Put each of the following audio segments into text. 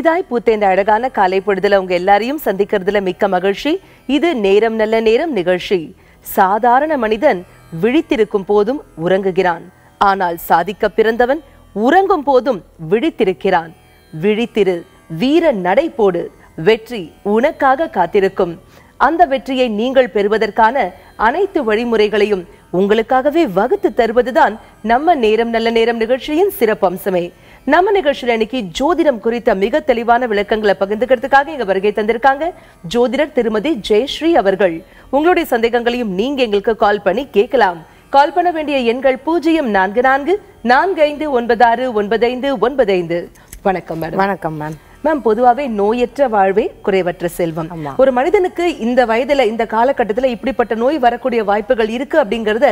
புதிதாய் பூத்த இந்த அழகான காலை பொழுதுல உங்க எல்லாரையும் சந்திக்கிறதுல மிக்க மகிழ்ச்சி. இது நேரம் நல்ல நேரம் நிகழ்ச்சி. சாதாரண மனிதன் விழித்திருக்கும் போதும் உறங்குகிறான். ஆனால் சாதிக்க பிறந்தவன் உறங்கும் போதும் விழித்திருக்கிறான். விழித்திரு வீர நடை போடு. வெற்றி உனக்காக காத்திருக்கும். அந்த வெற்றியை நீங்கள் பெறுவதற்கான அனைத்து வழிமுறைகளையும் உங்களுக்காகவே வகுத்து தருவதுதான் நம்ம நேரம் நல்ல நேரம் நிகழ்ச்சியின் சிறப்பம்சமே. நம்ம நிகழ்ச்சியில் இன்னைக்கு ஜோதிடம் குறித்த மிக தெளிவான விளக்கங்களை பகிர்ந்துக்கிறதுக்காக இங்க வருகை தந்திருக்காங்க. ஜோதிடர் திருமதி ஜெயஸ்ரீ அவர்கள். உங்களுடைய சந்தேகங்களையும் நீங்க எங்களுக்கு கால் பண்ணி கேட்கலாம். கால் பண்ண வேண்டிய எண்கள் பூஜ்ஜியம் நான்கு நான்கு நான்கு ஐந்து ஒன்பது ஆறு ஒன்பது ஐந்து ஒன்பது ஐந்து. வணக்கம் மேடம் வணக்கம் மேம் மேம் பொதுவாவே நோயற்ற வாழ்வே குறைவற்ற செல்வம். ஒரு மனிதனுக்கு இந்த வயதுல இந்த காலகட்டத்துல இப்படிப்பட்ட நோய் வரக்கூடிய வாய்ப்புகள் இருக்கு அப்படிங்கறத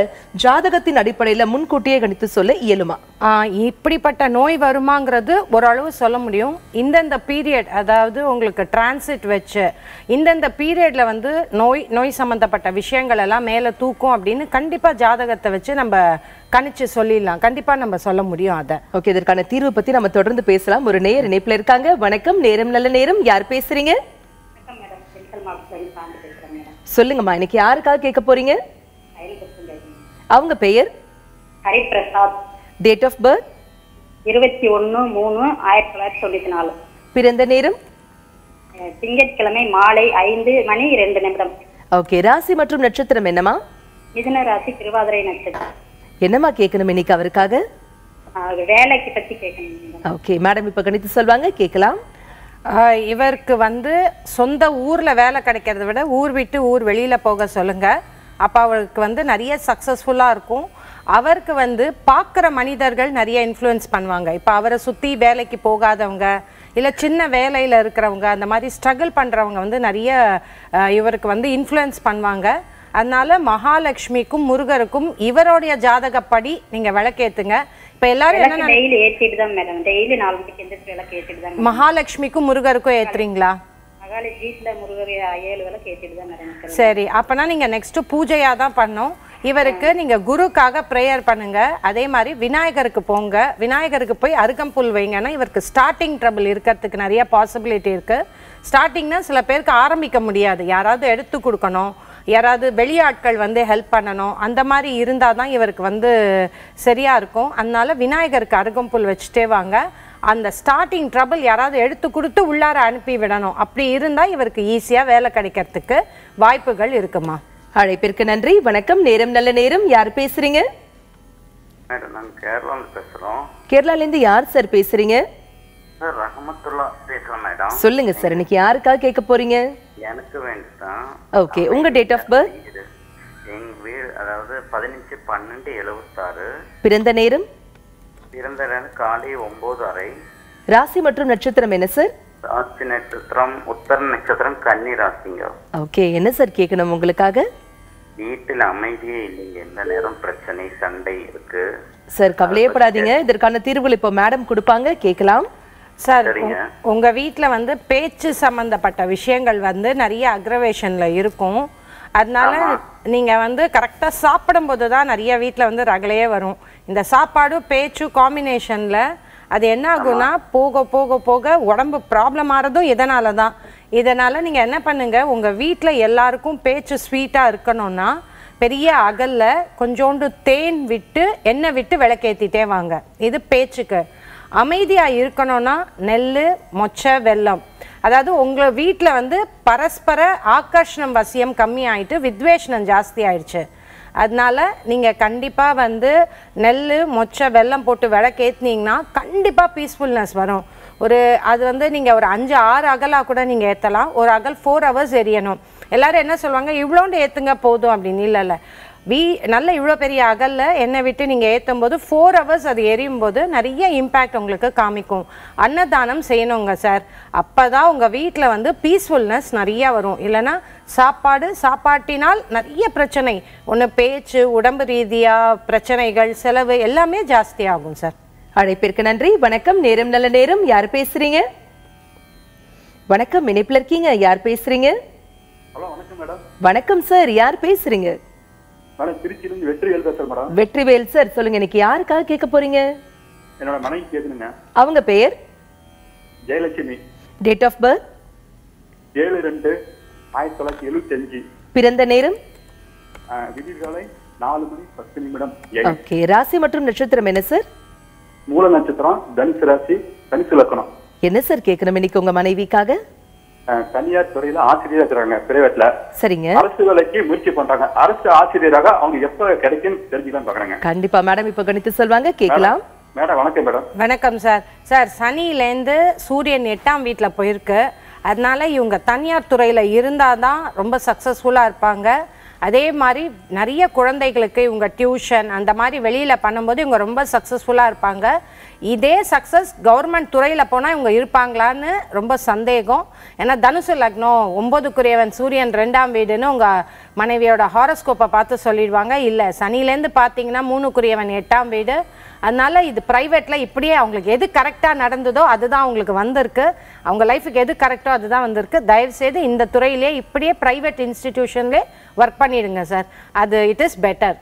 ஜாதகத்தின் அடிப்படையில முன்கூட்டியே கணித்து சொல்ல இயலுமா? இப்படிப்பட்ட நோய் வருமாங்கிறது ஓரளவு சொல்ல முடியும். இந்தந்த பீரியட் அதாவது உங்களுக்கு டிரான்சிட் வச்சு இந்தந்த பீரியட்ல வந்து நோய் நோய் சம்பந்தப்பட்ட விஷயங்கள் எல்லாம் மேலே தூக்கும் அப்படின்னு கண்டிப்பா ஜாதகத்தை வச்சு நம்ம கணிச்சு சொல்லிடலாம். கண்டிப்பா நம்ம சொல்ல முடியும் அதை. ஓகே இதற்கான தீர்வு பத்தி நம்ம தொடர்ந்து பேசலாம். ஒரு நேர் இணைப்புல இருக்காங்க. வணக்கம். நேரம் நல்ல நேரம். யார் பேசுறீங்க? வணக்கம் சொல்லுங்கம்மா. இன்னைக்கு யாருக்காக கேட்க போறீங்க? அவங்க பெயர்? ஹரிபிரசாத். டேட் ஆஃப் பர்த் இருபத்தி ஒன்று மூணு ஆயிரத்தி தொள்ளாயிரத்தி தொண்ணூற்றி நாலு. பிறந்த நேரம்? திங்கட்கிழமை மாலை ஐந்து மணி ரெண்டு நிமிடம். ஓகே ராசி மற்றும் நட்சத்திரம் என்னம்மா? மிதுன ராசி திருவாதிரை நட்சத்திரம். என்னம்மா கேட்கணும் இன்னைக்கு அவருக்காக? வேலைக்கு பற்றி கேட்கணும் ஓகே மேடம் இப்ப கணித்து சொல்வாங்க கேட்கலாம். இவருக்கு வந்து சொந்த ஊர்ல வேலை கிடைக்கிறத விட ஊர் விட்டு ஊர் வெளியில போக சொல்லுங்க. அப்ப அவருக்கு வந்து நிறைய சக்சஸ்ஃபுல்லா இருக்கும். அவருக்கு வந்து பார்க்குற மனிதர்கள் நிறைய இன்ஃப்ளூயன்ஸ் பண்ணுவாங்க. இப்போ அவரை சுற்றி வேலைக்கு போகாதவங்க இல்லை சின்ன வேலையில் இருக்கிறவங்க அந்த மாதிரி ஸ்ட்ரகிள் பண்ணுறவங்க வந்து நிறைய இவருக்கு வந்து இன்ஃப்ளூயன்ஸ் பண்ணுவாங்க. அதனால மகாலட்சுமிக்கும் முருகருக்கும் இவருடைய ஜாதகப்படி நீங்கள் விளக்கேத்துங்க. இப்போ எல்லாரும் டெய்லி ஏற்றிட்டு தான் மேடம் டெய்லி நாலு மணிக்கு எந்திரிச்சு விளக்கு ஏற்றிட்டு தான் மகாலட்சுமிக்கும் முருகருக்கும் ஏத்துறீங்களா. சரி அப்பனா நீங்க நெக்ஸ்ட் பூஜையா தான் பண்ணோம். இவருக்கு நீங்க குருக்காக ப்ரேயர் பண்ணுங்க. அதே மாதிரி விநாயகருக்கு போங்க. விநாயகருக்கு போய் அருகம்புல் வைங்கன்னா இவருக்கு ஸ்டார்டிங் ட்ரபிள் இருக்கிறதுக்கு நிறைய பாசிபிலிட்டி இருக்கு. ஸ்டார்டிங்னா சில பேருக்கு ஆரம்பிக்க முடியாது. யாராவது எடுத்து கொடுக்கணும். யாராவது வெளியாட்கள் வந்து ஹெல்ப் பண்ணணும் அந்த மாதிரி இருந்தால் தான் இவருக்கு வந்து சரியா இருக்கும். அதனால விநாயகருக்கு அருகம்புல் வச்சுட்டே வாங்க. அந்த ஸ்டார்டிங் ட்ரபிள் யாராவது எடுத்து கொடுத்து உள்ளார அனுப்பி விடணும். அப்படி இருந்தால் இவருக்கு ஈஸியாக வேலை கிடைக்கிறதுக்கு வாய்ப்புகள் இருக்குமா? அழைப்பிற்கு நன்றி. வணக்கம். நேரம் நல்ல நேரம். யார் பேசுறீங்க? மேடம் நாங்கள் கேரளாவில் பேசுகிறோம் கேரளால இருந்து யார் சார் பேசுறீங்க? சார் ரஹமத்துல்லா பேசுகிறேன் மேடம். சொல்லுங்க சார் இன்னைக்கு யாருக்காக கேட்க போறீங்க? எனக்கு வேண்டிதான் ஓகே உங்க டேட் ஆஃப் பர்த் இது எங்கள் வீடு அதாவது பதினஞ்சு பன்னெண்டு எழுபத்தாறு பிறந்த நேரம்? பிறந்த நேரம் காலை ஒம்பது அறை ராசி மற்றும் நட்சத்திரம் என்ன சார் ராசி நட்சத்திரம் உத்தர நட்சத்திரம் கன்னி ராசிங்க. ஓகே என்ன சார் கேட்கணும் உங்களுக்காக? வீட்டில் அமைதியே இல்லைங்க. எந்த நேரம் பிரச்சனை சண்டை இருக்கு. சார் கவலையப்படாதீங்க இதற்கான தீர்வுகள் இப்போ மேடம் கொடுப்பாங்க. கேட்கலாம். சார் சரிங்க. உங்க- உங்க வீட்ல வந்து பேச்சு சம்பந்தப்பட்ட விஷயங்கள் வந்து நிறைய அக்ரவேஷன்ல இருக்கும். அதனால நீங்க வந்து கரெக்டா சாப்பிடும்போது தான் நிறைய வீட்ல வந்து ரகலையே வரும். இந்த சாப்பாடு பேச்சு காம்பினேஷன்ல அது என்ன ஆகும்னா போக போக போக உடம்பு ப்ராப்ளம் ஆறதும் இதனால தான். இதனால நீங்க என்ன பண்ணுங்க உங்க வீட்ல எல்லாருக்கும் பேச்சு ஸ்வீட்டா இருக்கணும்னா பெரிய அகல்ல கொஞ்சோண்டு தேன் விட்டு எண்ணெய் விட்டு விளக்கேத்திட்டே வாங்க. இது பேச்சுக்கு. அமைதியாக இருக்கணும்னா நெல் மொச்சை வெல்லம். அதாவது உங்களை வீட்டில் வந்து பரஸ்பர ஆக்கர்ஷணம் வசியம் கம்மி ஆயிட்டு வித்வேஷனம் ஜாஸ்தி ஆயிடுச்சு அதனால நீங்கள் கண்டிப்பாக வந்து நெல் மொச்சை வெல்லம் போட்டு விளக்கேற்றினீங்கன்னா கண்டிப்பாக பீஸ்ஃபுல்னஸ் வரும். ஒரு அது வந்து நீங்கள் ஒரு அஞ்சு ஆறு அகலாக கூட நீங்கள் ஏற்றலாம் ஒரு அகல் ஃபோர் ஹவர்ஸ் எரியணும். எல்லாரும் என்ன சொல்லுவாங்க? இவ்வளோண்டு ஏற்றுங்க போதும் அப்படின்னு. இல்லை இல்லை. வீ நல்ல இவ்வளோ பெரிய அகல்ல எண்ணெய் விட்டு நீங்கள் ஏற்றும் போது ஃபோர் ஹவர்ஸ் அது எரியும் போது நிறைய இம்பேக்ட் உங்களுக்கு காமிக்கும். அன்னதானம் செய்யணுங்க சார் அப்போ தான் உங்கள் வீட்டில் வந்து பீஸ்ஃபுல்னஸ் நிறைய வரும். இல்லைன்னா சாப்பாடு சாப்பாட்டினால் நிறைய பிரச்சனை. ஒன்று பேச்சு உடம்பு ரீதியாக பிரச்சனைகள் செலவு எல்லாமே ஜாஸ்தி ஆகும் சார் அழைப்பிற்கு நன்றி. வணக்கம். நேரம் நல்ல நேரம். யார் பேசுறீங்க? வணக்கம். இணைப்புல இருக்கீங்க. யார் பேசுறீங்க? ஹலோ வணக்கம் மேடம். வணக்கம் சார் யார் பேசுறீங்க? மேடம் திருச்சியிலிருந்து வெற்றிவேல் பேசுறேன் மேடம். வெற்றிவேல் சார் சொல்லுங்க இன்னைக்கு யாருக்காக கேட்க போறீங்க? என்னோட மனைவி கேட்கணுங்க அவங்க பெயர் ஜெயலட்சுமி. டேட் ஆஃப் பர்த் ஏழு ரெண்டு ஆயிரத்தி தொள்ளாயிரத்தி எழுபத்தி அஞ்சு பிறந்த நேரம்? விதிகாலை நாலு மணி பத்து நிமிடம். ஓகே ராசி மற்றும் நட்சத்திரம் என்ன சார் மூல நட்சத்திரம் தனுசு ராசி தனுசு லக்கணம் என்ன சார் கேட்கணும் இன்னைக்கு உங்க மனைவிக்காக? தனியார் துறையில ஆசிரியரா இருக்கிறாங்க பிரைவேட்ல. சரிங்க. அரசு வேலைக்கு முயற்சி பண்றாங்க. அரசு ஆசிரியராக அவங்க எப்ப கிடைக்கும் தெரிஞ்சுக்கலாம் பாக்குறாங்க. கண்டிப்பா. மேடம் இப்ப கணித்து சொல்வாங்க கேட்கலாம். மேடம் வணக்கம் மேடம். வணக்கம் சார். சார் சனியிலேருந்து சூரியன் எட்டாம் வீட்டில் போயிருக்கு. அதனால இவங்க தனியார் துறையில் இருந்தால் தான் ரொம்ப சக்ஸஸ்ஃபுல்லாக இருப்பாங்க. அதே மாதிரி நிறைய குழந்தைகளுக்கு இவங்க டியூஷன் அந்த மாதிரி வெளியில் பண்ணும்போது இவங்க ரொம்ப சக்ஸஸ்ஃபுல்லாக இருப்பாங்க. இதே சக்ஸஸ் கவர்மெண்ட் துறையில் போனால் இவங்க இருப்பாங்களான்னு ரொம்ப சந்தேகம். ஏன்னா தனுசு லக்னம் ஒம்பதுக்குரியவன் சூரியன் ரெண்டாம் வீடுன்னு உங்கள் மனைவியோட ஹாரஸ்கோப்பை பார்த்து சொல்லிடுவாங்க. இல்லை சனிலேருந்து பார்த்தீங்கன்னா மூணுக்குரியவன் எட்டாம் வீடு. அதனால இது ப்ரைவேட்டில் இப்படியே அவங்களுக்கு எது கரெக்டாக நடந்ததோ அதுதான் அவங்களுக்கு வந்திருக்கு. அவங்க லைஃபுக்கு எது கரெக்டோ அதுதான் வந்திருக்கு. தயவுசெய்து இந்த துறையிலே இப்படியே ப்ரைவேட் இன்ஸ்டிடியூஷன்லேயே ஒர்க் பண்ணிடுங்க சார் அது இட் இஸ் பெட்டர்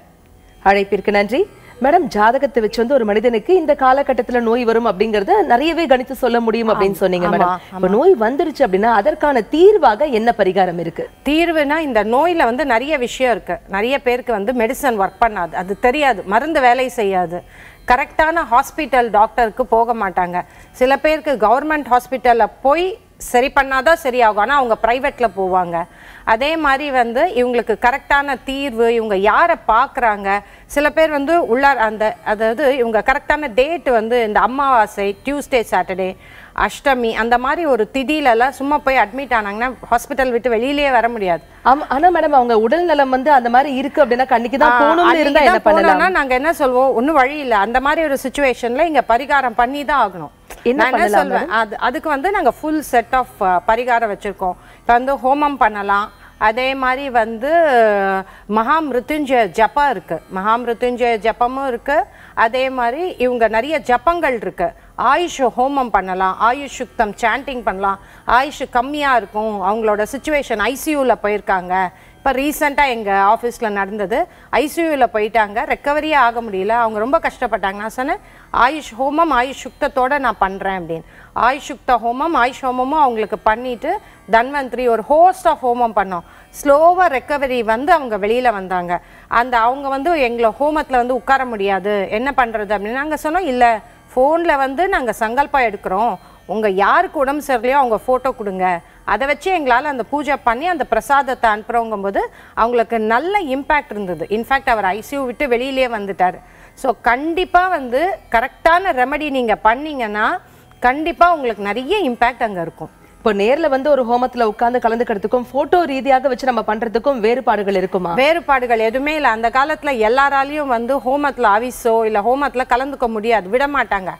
அழைப்பிற்கு நன்றி. மேடம் ஜாதகத்தை வச்சு வந்து ஒரு மனிதனுக்கு இந்த காலகட்டத்துல நோய் வரும் அப்படிங்கறத நிறையவே கணித்து சொல்ல முடியும் அப்படின்னு சொன்னீங்க மேடம். இப்ப நோய் வந்துருச்சு அப்படின்னா அதற்கான தீர்வாக என்ன பரிகாரம் இருக்கு? தீர்வுனா இந்த நோயில் வந்து நிறைய விஷயம் இருக்கு. நிறைய பேருக்கு வந்து மெடிசன் ஒர்க் பண்ணாது. அது தெரியாது. மருந்து வேலை செய்யாது. கரெக்டான ஹாஸ்பிட்டல் டாக்டருக்கு போக மாட்டாங்க. சில பேருக்கு கவர்மெண்ட் ஹாஸ்பிட்டலில் போய் சரி பண்ணாதான் சரியாகும். ஆனால் அவங்க ப்ரைவேட்டில் போவாங்க. அதே மாதிரி வந்து இவங்களுக்கு கரெக்டான தீர்வு இவங்க யாரை பார்க்குறாங்க சில பேர் வந்து உள்ளார் அந்த அதாவது இவங்க கரெக்டான டேட் வந்து இந்த அமாவாசை டியூஸ்டே சாட்டர்டே அஷ்டமி அந்த மாதிரி ஒரு திதியிலலாம் சும்மா போய் அட்மிட் ஆனாங்கன்னா ஹாஸ்பிட்டல் விட்டு வெளியிலேயே வர முடியாது. ஆனா மேடம் அவங்க உடல் நலம் வந்து அந்த மாதிரி இருக்கு அப்படின்னா கண்ணிக்கு தான் ஆ, போகணும்னு இருந்தா என்ன பண்ணலாம்? நாங்க என்ன சொல்வோம்? ஒண்ணும் வழி இல்ல. அந்த மாதிரி ஒரு சுச்சுவேஷன்ல இங்க பரிகாரம் பண்ணி தான் ஆகணும். என்ன நான் என்ன சொல்வேன்? அது அதுக்கு வந்து நாங்க ஃபுல் செட் ஆஃப் பரிகாரம் வச்சிருக்கோம். இப்போ வந்து ஹோமம் பண்ணலாம். அதே மாதிரி வந்து மகா மிருத்யுஞ்சய ஜபம் இருக்குது மகாமிருத்துஞ்சய ஜபமும் அதே மாதிரி இவங்க நிறைய ஜபங்கள் இருக்குது ஆயுஷ் ஹோமம் பண்ணலாம் ஆயுஷ் சுக்தம் சாண்டிங் பண்ணலாம். ஆயுஷ் கம்மியாக இருக்கும். அவங்களோட சுச்சுவேஷன் ஐசியூவில் போயிருக்காங்க. இப்போ ரீசெண்டாக எங்கள் ஆஃபீஸில் நடந்தது. ஐசியூவில் போயிட்டாங்க. ரெக்கவரியே ஆக முடியல. அவங்க ரொம்ப கஷ்டப்பட்டாங்க. நான் சொன்னேன் ஆயுஷ் ஹோமம் ஆயுஷ் சுக்தத்தோடு நான் பண்ணுறேன் அப்படின்னு. ஆயுஷ் சுக்த ஹோமம் ஆயுஷ் ஹோமமும் அவங்களுக்கு பண்ணிவிட்டு தன்வந்திரி ஒரு ஹோஸ்ட் ஆஃப் ஹோமம் பண்ணோம். ஸ்லோவாக ரெக்கவரி வந்து அவங்க வெளியில் வந்தாங்க. அந்த அவங்க வந்து எங்களை ஹோமத்தில் வந்து உட்கார முடியாது. என்ன பண்ணுறது அப்படின்னு நாங்கள் சொன்னோம் இல்லை ஃபோனில் வந்து நாங்கள் சங்கல்பம் எடுக்கிறோம். உங்கள் யாருக்கு உடம்பு சரியில்லையோ அவங்க ஃபோட்டோ கொடுங்க. அதை வச்சு எங்களால் அந்த பூஜை பண்ணி அந்த பிரசாதத்தை அனுப்புகிறோங்கும்போது அவங்களுக்கு நல்ல இம்பேக்ட் இருந்தது. இன்ஃபேக்ட் அவர் ஐசியூ விட்டு வெளியிலே வந்துட்டார். ஸோ கண்டிப்பாக வந்து கரெக்டான ரெமடி நீங்கள் பண்ணிங்கன்னா கண்டிப்பாக உங்களுக்கு நிறைய இம்பேக்ட் அங்கே இருக்கும். இப்போ நேர்ல வந்து ஒரு ஹோமத்துல உட்கார்ந்து கலந்துக்கிறதுக்கும் போட்டோ ரீதியாக வச்சு நம்ம பண்றதுக்கும் வேறுபாடுகள் இருக்குமா? வேறுபாடுகள் எதுவுமே இல்லை. அந்த காலத்துல எல்லாராலையும் வந்து ஹோமத்துல ஆவிஸோ இல்ல ஹோமத்துல கலந்துக்க முடியாது விட மாட்டாங்க.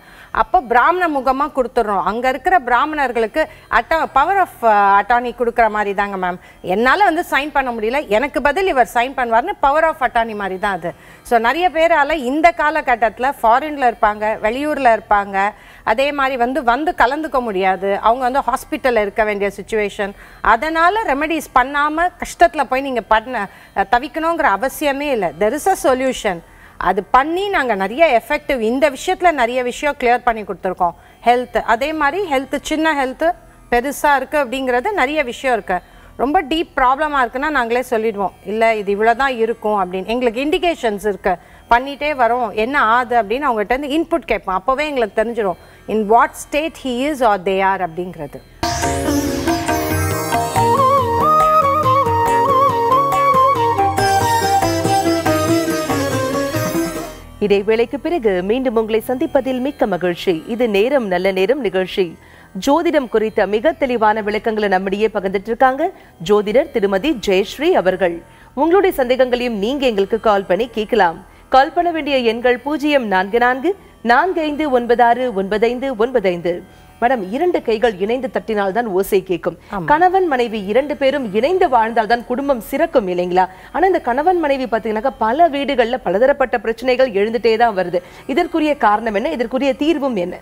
அப்போ பிராமண முகமாக கொடுத்துட்றோம் அங்கே இருக்கிற பிராமணர்களுக்கு அட்ட பவர் ஆஃப் அட்டானி கொடுக்குற மாதிரி தாங்க மேம் என்னால் வந்து சைன் பண்ண முடியல. எனக்கு பதில் இவர் சைன் பண்ணுவார்னு பவர் ஆஃப் அட்டானி மாதிரி தான் அது. ஸோ நிறைய பேரால் இந்த காலகட்டத்தில் ஃபாரின்ல இருப்பாங்க வெளியூரில் இருப்பாங்க. அதே மாதிரி வந்து வந்து கலந்துக்க முடியாது. அவங்க வந்து ஹாஸ்பிட்டலில் இருக்க வேண்டிய சுச்சுவேஷன் அதனால் ரெமெடிஸ் பண்ணாமல் கஷ்டத்தில் போய் நீங்கள் பண்ண தவிக்கணுங்கிற அவசியமே இல்லை. தெர் இஸ் அ சொல்யூஷன் அது பண்ணி நாங்கள் நிறைய எஃபெக்டிவ் இந்த விஷயத்தில் நிறைய விஷயம் கிளியர் பண்ணி கொடுத்துருக்கோம். ஹெல்த் அதே மாதிரி ஹெல்த் சின்ன ஹெல்த்து பெருசாக இருக்குது அப்படிங்கிறது நிறைய விஷயம் இருக்குது ரொம்ப டீப் ப்ராப்ளமாக இருக்குன்னா நாங்களே சொல்லிடுவோம். இல்லை இது இவ்வளோ தான் இருக்கும் அப்படின்னு. எங்களுக்கு இண்டிகேஷன்ஸ் இருக்கு. பண்ணிட்டே வரோம். என்ன ஆகுது அப்படின்னு அவங்ககிட்ட இருந்து இன்புட் கேட்போம். அப்போவே எங்களுக்கு தெரிஞ்சிடும் in what state he is or they are அப்படிங்கிறது. இடைவேளைக்கு பிறகு மீண்டும் உங்களை சந்திப்பதில் மிக்க மகிழ்ச்சி. இது நேரம் நல்ல நேரம் நிகழ்ச்சி. ஜோதிடம் குறித்த மிக தெளிவான விளக்கங்களை நம்மிடையே பகிர்ந்துட்டு இருக்காங்க ஜோதிடர் திருமதி ஜெயஸ்ரீ அவர்கள். உங்களுடைய சந்தேகங்களையும் நீங்க எங்களுக்கு கால் பண்ணி கேட்கலாம். கால் பண்ண வேண்டிய எண்கள் பூஜ்ஜியம் நான்கு நான்கு நான்கு ஐந்து ஒன்பது ஆறு ஒன்பதைந்து ஒன்பதைந்து மேடம் இரண்டு கைகள் இணைந்து தட்டினால் தான் ஓசை கேட்கும். கணவன் மனைவி இரண்டு பேரும் இணைந்து வாழ்ந்தால் தான் குடும்பம் சிறக்கும் இல்லைங்களா? ஆனா இந்த கணவன் மனைவி பாத்தீங்கன்னாக்கா பல வீடுகள்ல பலதரப்பட்ட பிரச்சனைகள் எழுந்துட்டே தான் வருது. இதற்குரிய காரணம் என்ன? இதற்குரிய தீர்வும் என்ன?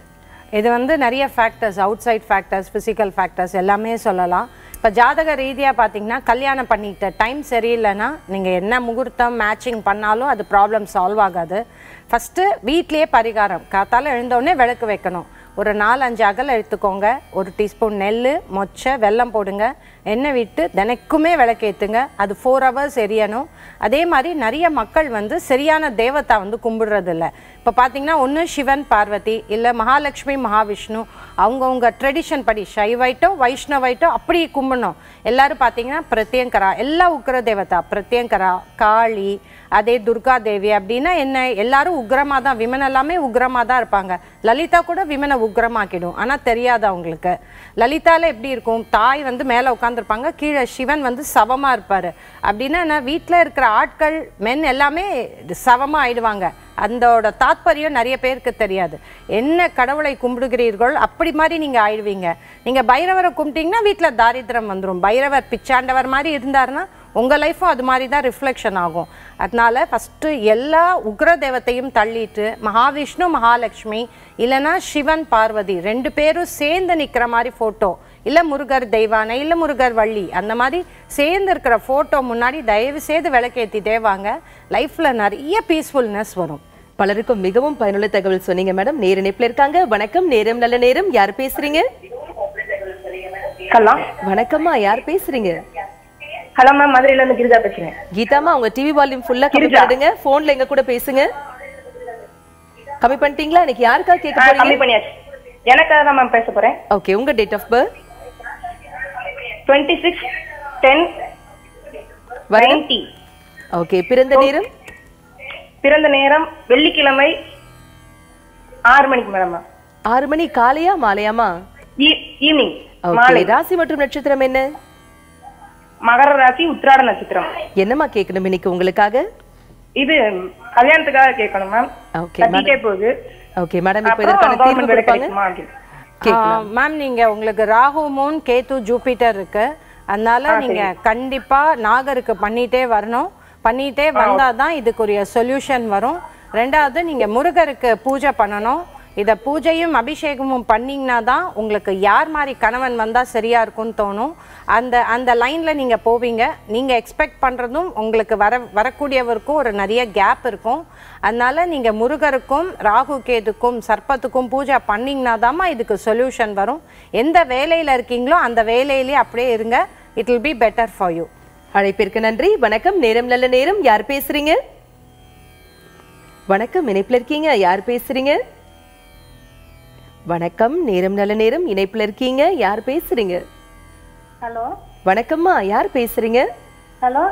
இது வந்து நிறைய factors outside factors physical factors எல்லாமே சொல்லலாம். இப்போ ஜாதக ரீதியாக பார்த்தீங்கன்னா கல்யாணம் பண்ணிட்ட டைம் சரியில்லைன்னா நீங்கள் என்ன முகூர்த்தம் மேட்சிங் பண்ணாலும் அது ப்ராப்ளம் சால்வ் ஆகாது. ஃபஸ்ட்டு வீட்லேயே பரிகாரம். காத்தால எழுந்தோடனே விளக்கு வைக்கணும். ஒரு நாலு அஞ்சு அகல் எடுத்துக்கோங்க. ஒரு டீஸ்பூன் நெல் மொச்சை வெல்லம் போடுங்க. எண்ணெய் விட்டு தினைக்குமே விளக்கேற்றுங்க அது ஃபோர் ஹவர்ஸ் எரியணும். அதே மாதிரி நிறைய மக்கள் வந்து சரியான தேவத்தை வந்து கும்பிடுறதில்ல. இப்போ பார்த்தீங்கன்னா ஒன்று சிவன் பார்வதி இல்லை மகாலட்சுமி மகாவிஷ்ணு அவங்கவுங்க ட்ரெடிஷன் படி சைவைட்டோ வைஷ்ணவைட்டோ அப்படி கும்பிடணும். எல்லோரும் பார்த்தீங்கன்னா பிரத்யங்கரா எல்லா உக்கிர தேவதா பிரத்யங்கரா காளி அதே துர்கா தேவி அப்படின்னா என்ன? எல்லாரும் உக்ரமாக தான் விமன் எல்லாமே உக்ரமாக தான் இருப்பாங்க. லலிதா கூட விமனை உக்ரமாக்கிடும். ஆனால் தெரியாது அவங்களுக்கு. லலிதாவில் எப்படி இருக்கும்? தாய் வந்து மேலே உட்காந்துருப்பாங்க கீழே சிவன் வந்து சவமாக இருப்பார். அப்படின்னா என்ன? வீட்டில் இருக்கிற ஆட்கள் மென் எல்லாமே சவமாக ஆயிடுவாங்க. அந்தோட தாத்பரியம் நிறைய பேருக்கு தெரியாது. என்ன கடவுளை கும்பிடுகிறீர்கள்? அப்படி மாதிரி நீங்கள் ஆயிடுவீங்க. நீங்கள் பைரவரை கும்பிட்டீங்கன்னா வீட்டில் தாரித்திரம் வந்துடும் பைரவர் பிச்சாண்டவர் மாதிரி இருந்தாருன்னா உங்க லைஃப்பும் அது மாதிரி தான் ரிஃப்ளெக்ஷன் ஆகும். அதனால ஃபஸ்ட்டு எல்லா உக்ர தேவத்தையும் தள்ளிட்டு மகாவிஷ்ணு மகாலட்சுமி இல்லைன்னா சிவன் பார்வதி ரெண்டு பேரும் சேர்ந்து நிக்கிற மாதிரி ஃபோட்டோ இல்லை முருகர் தெய்வானை இல்லை முருகர் வள்ளி அந்த மாதிரி சேர்ந்து இருக்கிற ஃபோட்டோ முன்னாடி தயவு செய்து விளக்கேற்றிட்டே வாங்க. லைஃப்பில் நிறைய பீஸ்ஃபுல்னஸ் வரும். பலருக்கும் மிகவும் பயனுள்ள தகவல் சொன்னீங்க மேடம். நேர இணைப்புல இருக்காங்க. வணக்கம். நேரம் நல்ல நேரம். யார் பேசுறீங்க? ஹலோ. வணக்கம்மா. யார் பேசுறீங்க? ஹலோ மேம் மதுரையில இருந்து கிரிஜா பேசுறேன். கீதாமா உங்க டிவி வால்யூம் ஃபுல்லா கம்மி. பண்ணிடுங்க. போன்ல எங்க கூட பேசுங்க. கம்மி பண்ணிட்டீங்களா? இன்னைக்கு யாருக்கா கேட்க கம்மி பண்ணியாச்சு. எனக்காக தான் மேம் பேச போறேன். ஓகே உங்க date of birth twenty six ten வருடம் நைன்டி ஓகே பிறந்த நேரம்? பிறந்த நேரம் வெள்ளிக்கிழமை ஆறு மணிக்கு மேடம் ஆறு மணி காலையா மாலையாமா? ஈவினிங் ஓகே மாலை. ராசி மற்றும் நட்சத்திரம் என்ன? மகர ராசி உத்திராட நட்சத்திரம். என்னம்மா கேட்கணும் இன்னைக்கு உங்களுக்காக? இது கல்யாணத்துக்காக கேட்கணும் மேம் ஓகே போகுது. ஓகே மேடம் இப்போ இதற்கான தீர்வு கொடுப்பாங்க? மேம் நீங்க உங்களுக்கு ராகு மூன் கேது ஜூபிட்டர் இருக்கு. அதனால நீங்க கண்டிப்பா நாகருக்கு பண்ணிட்டே வரணும். பண்ணிட்டே வந்தாதான் இதுக்குரிய சொல்யூஷன் வரும். ரெண்டாவது நீங்க முருகருக்கு பூஜை பண்ணணும். இதை பூஜையும் அபிஷேகமும் பண்ணிங்கன்னா தான் உங்களுக்கு யார் மாதிரி கணவன் வந்தால் சரியாக இருக்கும்னு தோணும். அந்த அந்த லைனில் நீங்கள் போவீங்க. நீங்கள் எக்ஸ்பெக்ட் பண்ணுறதும் உங்களுக்கு வர வரக்கூடியவருக்கும் ஒரு நிறைய கேப் இருக்கும். அதனால் நீங்கள் முருகருக்கும் ராகு கேதுக்கும் சர்ப்பத்துக்கும் பூஜை பண்ணிங்கன்னா தாம்மா இதுக்கு சொல்யூஷன் வரும். எந்த வேலையில் இருக்கீங்களோ அந்த வேலையிலேயே அப்படியே இருங்க. It will be better for you அழைப்பிற்கு நன்றி. வணக்கம். நேரம் நல்ல நேரம். யார் பேசுகிறீங்க வணக்கம். இணைப்பில் இருக்கீங்க. யார் பேசுகிறீங்க வணக்கம் நேரம் நல்ல நேரம் இணைப்புல இருக்கீங்க யார் பேசுறீங்க? ஹலோ? வணக்கம்மா யார் பேசுறீங்க? ஹலோ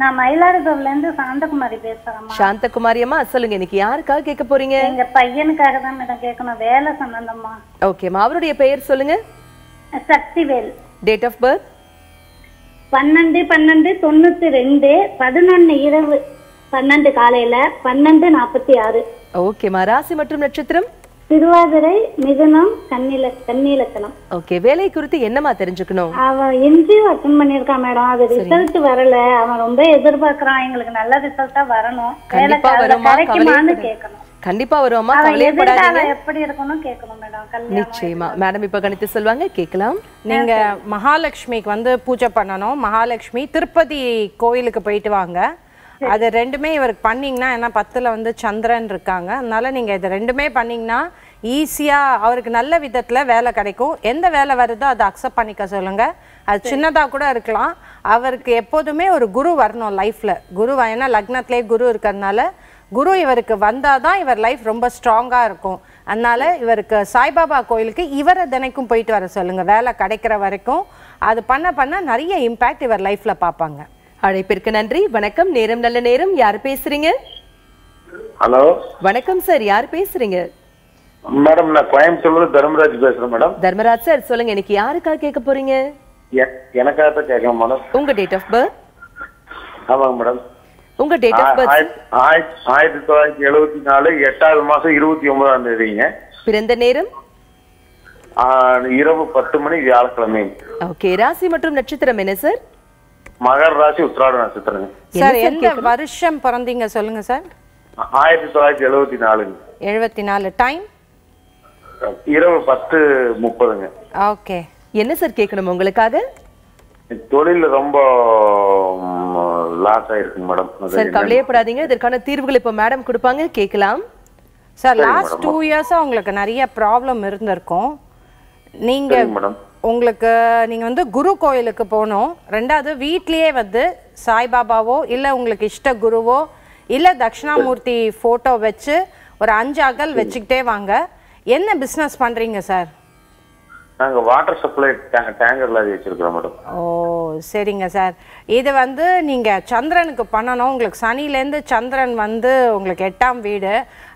நான் மயிலாடுதுறையில இருந்து சாந்தகுமாரி பேசுறேம்மா. சாந்தகுமாரி அம்மா சொல்லுங்க இன்னைக்கு யாருக்காக கேட்க போறீங்க? எங்க பையனுக்காக தான் மேடம் கேட்கணும் வேலை சம்பந்தமா ஓகேம்மா அவருடைய பெயர் சொல்லுங்க. சக்திவேல். டேட் ஆஃப் பர்த் பன்னெண்டு பன்னெண்டு தொண்ணூத்தி ரெண்டு பதினொன்னு இரவு பன்னெண்டு காலையில பன்னெண்டு நாற்பத்தி ஆறு. ஓகேம்மா ராசி மற்றும் நட்சத்திரம்? திருவாதிரை மிதுனம் கண்ணில கண்ணிலக்கணம். ஓகே வேலை குறித்து என்னம்மா தெரிஞ்சுக்கணும்? அவன் என்ஜிஓ அட்டன் பண்ணிருக்கான் மேடம். அது ரிசல்ட் வரல. அவன் ரொம்ப எதிர்பார்க்கறான். எங்களுக்கு நல்ல ரிசல்ட்டா வரணும். வேலை கண்டிப்பா வருமா கவலையே கேட்கணும். கண்டிப்பா கவலையப்படாதீங்க எதிர்காலம் எப்படி இருக்கணும் கேட்கணும் மேடம். நிச்சயமா. மேடம் இப்ப கணித்து சொல்வாங்க கேட்கலாம். நீங்க மகாலட்சுமிக்கு வந்து பூஜை பண்ணணும். மகாலட்சுமி திருப்பதி கோயிலுக்கு போயிட்டு வாங்க. அது ரெண்டுமே இவருக்கு பண்ணீங்கன்னா ஏன்னா பத்துல வந்து சந்திரன் இருக்காங்க. அதனால நீங்க இது ரெண்டுமே பண்ணீங்கன்னா ஈஸியா அவருக்கு நல்ல விதத்துல வேலை கிடைக்கும். எந்த வேலை வருதோ அதை அக்செப்ட் பண்ணிக்க சொல்லுங்க. அது சின்னதா கூட இருக்கலாம். அவருக்கு எப்போதுமே ஒரு குரு வரணும் லைஃப்ல. குரு ஏன்னா லக்னத்திலே குரு இருக்கிறதுனால குரு இவருக்கு வந்தாதான் இவர் லைஃப் ரொம்ப ஸ்ட்ராங்கா இருக்கும். அதனால இவருக்கு சாய்பாபா கோயிலுக்கு இவரை தினைக்கும் போயிட்டு வர சொல்லுங்க. வேலை கிடைக்கிற வரைக்கும். அது பண்ண பண்ண நிறைய இம்பாக்ட் இவர் லைஃப்ல பார்ப்பாங்க. அழைப்பிற்கு நன்றி. வணக்கம். நேரம் நல்ல நேரம். யார் பேசுறீங்க? ஹலோ. வணக்கம் சார். யார் பேசுறீங்க? மேடம் நான் கோயம்புத்தூர்ல தர்மராஜ் பேசுறேன் மேடம். தர்மராஜ் சார். சொல்லுங்க. இன்னைக்கு யாருக்காக கேட்க போறீங்க? எனக்காக தான் கேட்கணும் மேடம். உங்க டேட் ஆஃப் பர்த் ஆமாங்க மேடம். உங்க டேட் ஆஃப் பர்த் ஆயிரத்தி தொள்ளாயிரத்தி எழுபத்தி நாலு எட்டாவது மாசம் இருபத்தி ஒன்பதாம் தேதிங்க. பிறந்த நேரம்? இரவு பத்து மணி வியாழக்கிழமை. ஓகே. ராசி மற்றும் நட்சத்திரம் என்ன சார்? மகர ராசி உத்திராட நட்சத்திரங்க. சார் எந்த வருஷம் பிறந்தீங்க சொல்லுங்க சார்? ஆயிரத்தி தொள்ளாயிரத்தி எழுபத்தி நாலுங்க. எழுபத்தி நாலு. டைம் இரவு பத்து முப்பதுங்க. ஓகே என்ன சார் கேட்கணும் உங்களுக்காக? தொழில் ரொம்ப லாஸ் ஆயிருக்குங்க மேடம் சார் கவலையப்படாதீங்க. இதற்கான தீர்வுகள் இப்ப மேடம் கொடுப்பாங்க. கேட்கலாம். Sir last. டூ இயர்ஸாக உங்களுக்கு நிறைய ப்ராப்ளம் இருந்திருக்கும். நீங்க சரிங்க மேடம் உங்களுக்கு நீங்க வந்து குரு கோயிலுக்கு போகணும். ரெண்டாவது வீட்லயே வந்து சாய்பாபாவோ இல்ல உங்களுக்கு இஷ்ட குருவோ இல்ல தட்சிணாமூர்த்தி போட்டோ வச்சு ஒரு அஞ்சு அகல் வச்சுக்கிட்டே வாங்க. என்ன பிசினஸ் பண்றீங்க சார் நாங்க வாட்டர் சப்ளை டேங்கர்ல வச்சிருக்கிறோம் மேடம் ஓ சரிங்க சார் இது வந்து நீங்கள் சந்திரனுக்கு பண்ணணும். உங்களுக்கு சனிலேருந்து சந்திரன் வந்து உங்களுக்கு எட்டாம் வீடு.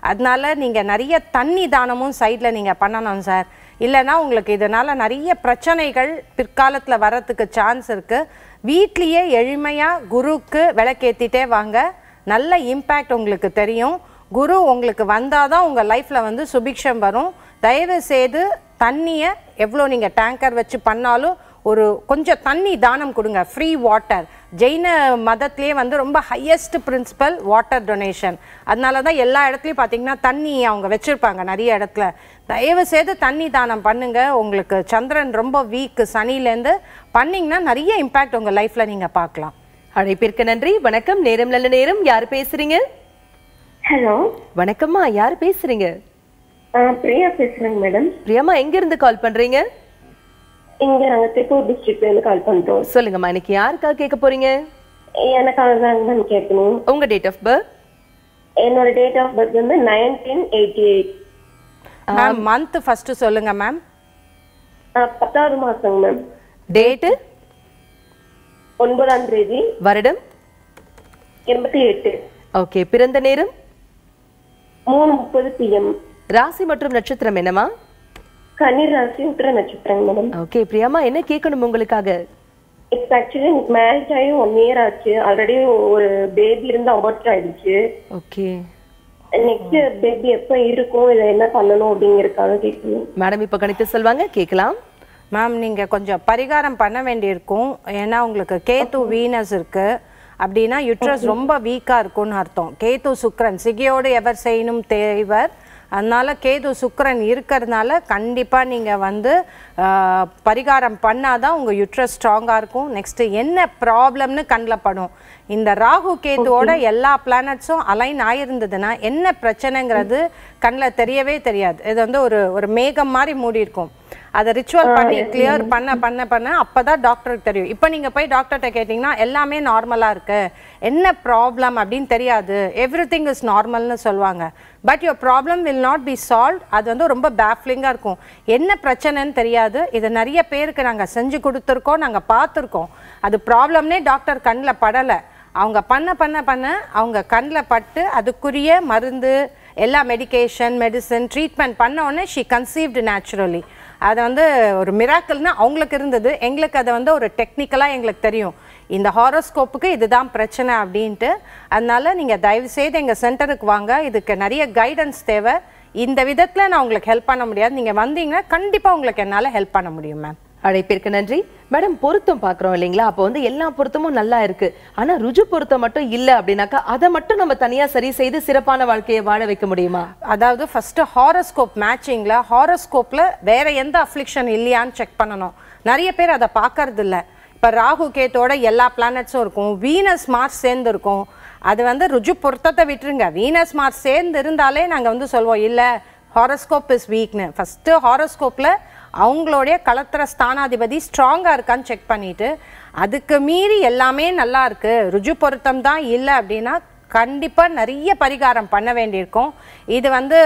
அதனால நீங்கள் நிறைய தண்ணி தானமும் சைடில் நீங்கள் பண்ணணும் சார் இல்லைன்னா உங்களுக்கு இதனால் நிறைய பிரச்சனைகள் பிற்காலத்தில் வர்றதுக்கு சான்ஸ் இருக்குது வீட்லேயே எளிமையாக குருவுக்கு விளக்கேற்றிட்டே வாங்க. நல்ல இம்பேக்ட் உங்களுக்கு தெரியும். குரு உங்களுக்கு வந்தால் தான் உங்கள் லைஃப்பில் வந்து சுபிக்ஷம் வரும். தயவு செய்து தண்ணியை எவ்வளோ நீங்கள் டேங்கர் வச்சு பண்ணாலும் ஒரு கொஞ்சம் தண்ணி தானம் கொடுங்க. ஃப்ரீ வாட்டர் ஜெயின மதத்திலே வந்து ரொம்ப ஹையஸ்ட் பிரின்சிபல் வாட்டர் டொனேஷன் அதனால தான் எல்லா இடத்துலையும் பார்த்தீங்கன்னா தண்ணி அவங்க வச்சுருப்பாங்க. நிறைய இடத்துல. தயவு செய்து தண்ணி தானம் பண்ணுங்க. உங்களுக்கு சந்திரன் ரொம்ப வீக் சனிலேருந்து பண்ணிங்கன்னா நிறைய இம்பேக்ட் உங்கள் லைஃப்பில் நீங்கள் பார்க்கலாம். அழைப்பிற்கு நன்றி. வணக்கம். நேரம் நல்ல நேரம். யார் பேசுறீங்க? ஹலோ வணக்கம்மா. யார் பேசுறீங்க? பிரியா பேசுறேங்க மேடம் பிரியம்மா எங்க இருந்து கால் பண்றீங்க? இங்க நாங்க திருப்பூர் டிஸ்ட்ரிக்ட்ல இருந்து கால் பண்றோம். சொல்லுங்கம்மா. இன்னைக்கு யாருக்காக கேட்க போறீங்க? எனக்காக தாங்க மேம் கேட்கணும். உங்க டேட் ஆஃப் பர்த் என்னோட டேட் ஆஃப் பர்த் வந்து nineteen eighty eight ma'am month first சொல்லுங்க மேம் பத்தாவது மாசங்க மேம் டேட்டு ஒன்பதாம் தேதி. வருடம்? எண்பத்தி எட்டு. ஓகே பிறந்த நேரம்? மூணு முப்பது பிஎம் ராசி மற்றும் நட்சத்திரம் என்னம்மா? கன்னீர் ராசி உத்திர நட்சத்திரங்க மேடம் ஓகே பிரியாமா என்ன கேட்கணும் உங்களுக்காக? இப்போ ஆக்சுவலி எனக்கு மேரேஜ் ஆகி ஒன் இயர் ஆச்சு. ஆல்ரெடி ஒரு பேபி இருந்து அபார்ட் ஆயிடுச்சு. ஓகே நெக்ஸ்ட் பேபி எப்போ இருக்கும்? இதை என்ன பண்ணணும் அப்படிங்கறதுக்காக கேட்கணும். மேடம் இப்ப கணித்து சொல்வாங்க கேட்கலாம். மேம் நீங்கள் கொஞ்சம் பரிகாரம் பண்ண வேண்டியிருக்கும். ஏன்னா உங்களுக்கு கேத்து வீனஸ் இருக்கு. அப்படின்னா யுட்ரஸ் ரொம்ப வீக்காக இருக்கும்னு அர்த்தம். கேத்து சுக்கிரன் சிகையோடு எவர் செய்யணும் தேவர் அதனால கேது சுக்கிரன் இருக்கிறதுனால கண்டிப்பாக நீங்கள் வந்து பரிகாரம் பண்ணாதான் உங்கள் யுட்ரஸ் ஸ்ட்ராங்காக இருக்கும். நெக்ஸ்ட்டு என்ன ப்ராப்ளம்னு கண்ணில் படும். இந்த ராகு கேதுவோட எல்லா பிளானட்ஸும் அலைன் ஆயிருந்ததுன்னா என்ன பிரச்சனைங்கிறது கண்ணில் தெரியவே தெரியாது. இது வந்து ஒரு ஒரு மேகம் மாதிரி மூடி இருக்கும் அதை ரிச்சுவல் பண்ணி கிளியர் பண்ண பண்ண பண்ண அப்பதான் டாக்டருக்கு தெரியும். இப்போ நீங்க போய் டாக்டர்கிட்ட கேட்டிங்கன்னா எல்லாமே நார்மலா இருக்கு. என்ன ப்ராப்ளம் அப்படின்னு தெரியாது. எவ்ரி திங் இஸ் நார்மல்னு சொல்லுவாங்க. But your problem will not be solve அது வந்து ரொம்ப பேஃப்லிங்காக இருக்கும். என்ன பிரச்சனைன்னு தெரியாது. இது நிறைய பேருக்கு நாங்கள் செஞ்சு கொடுத்துருக்கோம் நாங்கள் பார்த்துருக்கோம். அது ப்ராப்ளம்னே டாக்டர் கண்ணில் படலை. அவங்க பண்ண பண்ண பண்ண அவங்க கண்ணில் பட்டு அதுக்குரிய மருந்து எல்லா மெடிகேஷன் மெடிசன் ட்ரீட்மெண்ட் பண்ண உடனே ஷி கன்சீவ்டு நேச்சுரலி அது வந்து ஒரு மிராக்கல்னு அவங்களுக்கு இருந்தது. எங்களுக்கு அதை வந்து ஒரு டெக்னிக்கலாக எங்களுக்கு தெரியும். இந்த ஹாரோஸ்கோப்புக்கு இதுதான் பிரச்சனை அப்படின்ட்டு. அதனால நீங்கள் தயவுசெய்து எங்கள் சென்டருக்கு வாங்க. இதுக்கு நிறைய கைடன்ஸ் தேவை. இந்த விதத்தில் நான் உங்களுக்கு ஹெல்ப் பண்ண முடியாது. நீங்கள் வந்தீங்கன்னா கண்டிப்பாக உங்களுக்கு என்னால் ஹெல்ப் பண்ண முடியும் மேம் அழைப்பிற்கு நன்றி. மேடம் பொருத்தம் பார்க்குறோம் இல்லைங்களா? அப்போ வந்து எல்லா பொருத்தமும் நல்லா இருக்கு. ஆனா ருஜு பொருத்தம் மட்டும் இல்லை அப்படின்னாக்கா அதை மட்டும் நம்ம தனியா சரி செய்து சிறப்பான வாழ்க்கையை வாழ வைக்க முடியுமா? அதாவது ஃபர்ஸ்ட் ஹாரோஸ்கோப் மேட்சிங்ல ஹாரோஸ்கோப்ல வேற எந்த அஃப்ளிக்ஷன் இல்லையான்னு செக் பண்ணணும். நிறைய பேர் அதை பார்க்கறது இல்லை. இப்போ ராகு கேத்தோட எல்லா பிளானட்ஸும் இருக்கும். வீனஸ் மார்ஸ் சேர்ந்து இருக்கும். அது வந்து ருஜு பொருத்தத்தை விட்டுருங்க. வீனஸ் மார்ஸ் சேர்ந்து இருந்தாலே நாங்கள் வந்து சொல்வோம் இல்லை ஹாரோஸ்கோப் இஸ் வீக்னு ஃபஸ்ட்டு ஹாரோஸ்கோப்பில் அவங்களுடைய களத்திர ஸ்தானாதிபதி ஸ்ட்ராங்காக இருக்கான்னு செக் பண்ணிட்டு அதுக்கு மீறி எல்லாமே நல்லா இருக்குது ருஜு பொருத்தம் தான் இல்லை அப்படின்னா கண்டிப்பாக நிறைய பரிகாரம் பண்ண வேண்டியிருக்கும். இது வந்து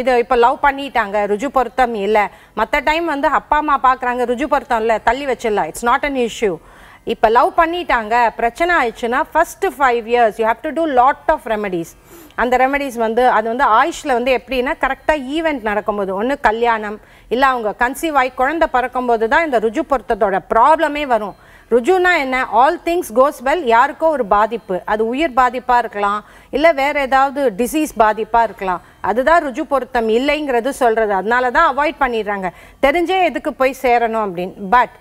இது இப்போ லவ் பண்ணிட்டாங்க ருஜு பொருத்தம் இல்லை. மற்ற டைம் வந்து அப்பா அம்மா பார்க்குறாங்க ருஜு பொருத்தம் இல்லை தள்ளி வச்சிடலாம். இட்ஸ் நாட் அன் இஷ்யூ இப்போ லவ் பண்ணிட்டாங்க பிரச்சனை ஆயிடுச்சுன்னா first five years you have to do lot of remedies அந்த ரெமடிஸ் வந்து அது வந்து ஆயுஷில் வந்து எப்படின்னா கரெக்டாக ஈவெண்ட் நடக்கும்போது ஒன்று கல்யாணம் இல்லை அவங்க கன்சீவ் ஆகி குழந்தை பிறக்கும்போது தான் இந்த ருஜு பொருத்தத்தோட ப்ராப்ளமே வரும். ருஜுனா என்ன? ஆல் திங்ஸ் கோஸ் வெல் யாருக்கோ ஒரு பாதிப்பு. அது உயிர் பாதிப்பாக இருக்கலாம் இல்லை வேற ஏதாவது டிசீஸ் பாதிப்பாக இருக்கலாம். அதுதான் ருஜு பொருத்தம் இல்லைங்கிறது சொல்கிறது அதனால தான் அவாய்ட் பண்ணிடுறாங்க. தெரிஞ்சே எதுக்கு போய் சேரணும் அப்படின்னு. But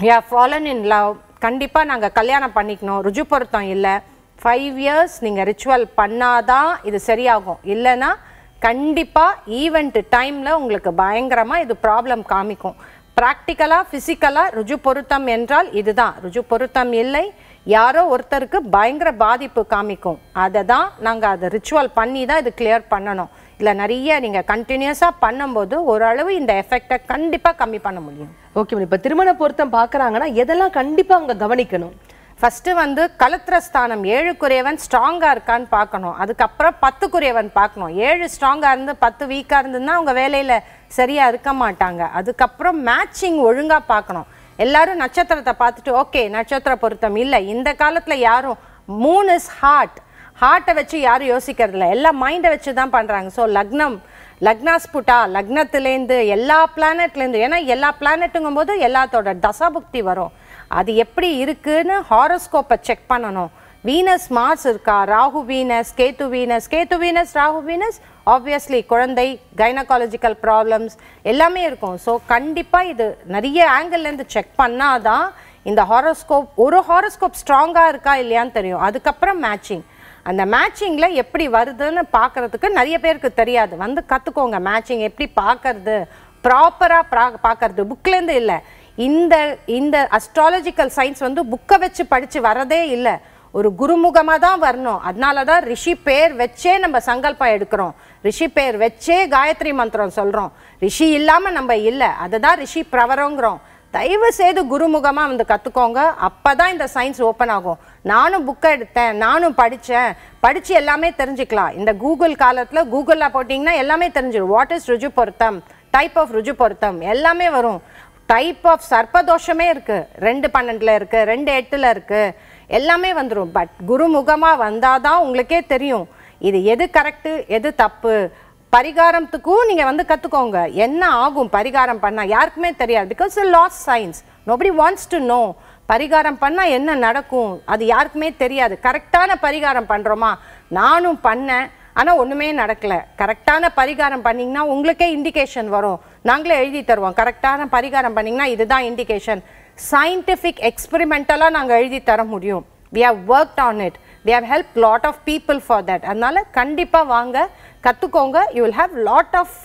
you fallen in love கண்டிப்பாக நாங்கள் கல்யாணம் பண்ணிக்கணும். ருஜு பொருத்தம் இல்லை. ஃபைவ் இயர்ஸ் நீங்கள் ரிச்சுவல் பண்ணாதான் இது சரியாகும். இல்லைன்னா கண்டிப்பாக ஈவெண்ட் டைமில் உங்களுக்கு பயங்கரமாக இது ப்ராப்ளம் காமிக்கும். ப்ராக்டிக்கலாக ஃபிசிக்கலாக ருஜு பொருத்தம் என்றால் இதுதான். ருஜு பொருத்தம் இல்லை. யாரோ ஒருத்தருக்கு பயங்கர பாதிப்பு காமிக்கும். அதை தான் நாங்கள் அதை ரிச்சுவல் பண்ணி தான் இது கிளியர் பண்ணணும். இல்லை நிறைய நீங்கள் கண்டினியூஸாக பண்ணும்போது ஓரளவு இந்த எஃபெக்டை கண்டிப்பாக கம்மி பண்ண முடியும். ஓகே மேடம் இப்ப திருமண பொருத்தம் பாக்குறாங்கன்னா எதெல்லாம் கண்டிப்பா அவங்க கவனிக்கணும்? ஃபர்ஸ்ட் வந்து கலத்திரஸ்தானம் ஏழுக்குரியவன் ஸ்ட்ராங்கா இருக்கான்னு பார்க்கணும். அதுக்கப்புறம் பத்துக்குரியவன் பார்க்கணும். ஏழு ஸ்ட்ராங்கா இருந்து பத்து வீக்கா இருந்ததுன்னா அவங்க வேலையில சரியா இருக்க மாட்டாங்க. அதுக்கப்புறம் மேட்சிங் ஒழுங்கா பார்க்கணும். எல்லாரும் நட்சத்திரத்தை பார்த்துட்டு ஓகே நட்சத்திர பொருத்தம் இல்லை. இந்த காலத்துல யாரும் மூன் இஸ் ஹார்ட் ஹார்ட்டை வச்சு யாரும் யோசிக்கிறதில்ல. எல்லாம் மைண்டை வச்சு தான் பண்ணுறாங்க ஸோ லக்னம் லக்னாஸ்புட்டா லக்னத்துலேருந்து எல்லா பிளானட்லேருந்து ஏன்னா எல்லா பிளானட்டுங்கும் போது எல்லாத்தோட தசாபுக்தி வரும். அது எப்படி இருக்குன்னு ஹாரோஸ்கோப்பை செக் பண்ணணும். வீனஸ் மார்ஸ் இருக்கா? Rahu Venus Ketu Venus Ketu Venus Rahu Venus obviously குழந்தை கைனகாலஜிக்கல் ப்ராப்ளம்ஸ் எல்லாமே இருக்கும். ஸோ கண்டிப்பாக இது நிறைய ஆங்கிள்லேருந்து செக் பண்ணால் தான் இந்த ஹாரோஸ்கோப் ஒரு ஹாரோஸ்கோப் ஸ்ட்ராங்காக இருக்கா இல்லையான்னு தெரியும். அதுக்கப்புறம் மேட்சிங் அந்த மேட்சிங்கில் எப்படி வருதுன்னு பார்க்கறதுக்கு நிறைய பேருக்கு தெரியாது. வந்து கற்றுக்கோங்க மேட்சிங் எப்படி பார்க்கறது? ப்ராப்பராக ப்ரா பார்க்கறது. புக்லேருந்து இல்லை. இந்த இந்த அஸ்ட்ராலஜிக்கல் சயின்ஸ் வந்து புக்கை வச்சு படித்து வரதே இல்லை. ஒரு குருமுகமாக தான் வரணும். அதனால தான் ரிஷி பேர் வச்சே நம்ம சங்கல்பம் எடுக்கிறோம். ரிஷி பேர் வச்சே காயத்ரி மந்திரம் சொல்கிறோம் ரிஷி இல்லாமல் நம்ம இல்லை. அதுதான் ரிஷி பிரவரங்கிறோம். தயவு செய்து குருமுகமாக வந்து கற்றுக்கோங்க அப்போ தான் இந்த சயின்ஸ் ஓப்பன் ஆகும். நானும் புக்கை எடுத்தேன் நானும் படித்தேன் படித்து எல்லாமே தெரிஞ்சுக்கலாம். இந்த கூகுள் காலத்தில் கூகுளில் போட்டிங்கன்னா எல்லாமே தெரிஞ்சிடும். வாட் இஸ் ருஜு பொருத்தம்? டைப் ஆஃப் ருஜு பொருத்தம். எல்லாமே வரும். டைப் ஆஃப் சர்ப்பதோஷமே இருக்குது ரெண்டு பன்னெண்டில் இருக்குது ரெண்டு எட்டில் இருக்குது எல்லாமே வந்துடும் பட் குருமுகமாக வந்தால் தான் உங்களுக்கே தெரியும். இது எது கரெக்டு எது தப்பு? பரிகாரத்துக்கும் நீங்கள் வந்து கற்றுக்கோங்க என்ன ஆகும் பரிகாரம் பண்ணால் யாருக்குமே தெரியாது. Because laws science nobody wants to know பரிகாரம் பண்ணால் என்ன நடக்கும்? அது யாருக்குமே தெரியாது. கரெக்டான பரிகாரம் பண்ணுறோமா நானும் பண்ணேன். ஆனால் ஒன்றுமே நடக்கலை. கரெக்டான பரிகாரம் பண்ணிங்கன்னா உங்களுக்கே இண்டிகேஷன் வரும். நாங்களே எழுதி தருவோம். கரெக்டான பரிகாரம் பண்ணிங்கன்னா இதுதான் இண்டிகேஷன் சயின்டிஃபிக் எக்ஸ்பெரிமெண்டலாக நாங்கள் எழுதி தர முடியும். We have work on it we have help lot of people for that அதனால் கண்டிப்பாக வாங்க கற்றுக்கோங்க you will have lot of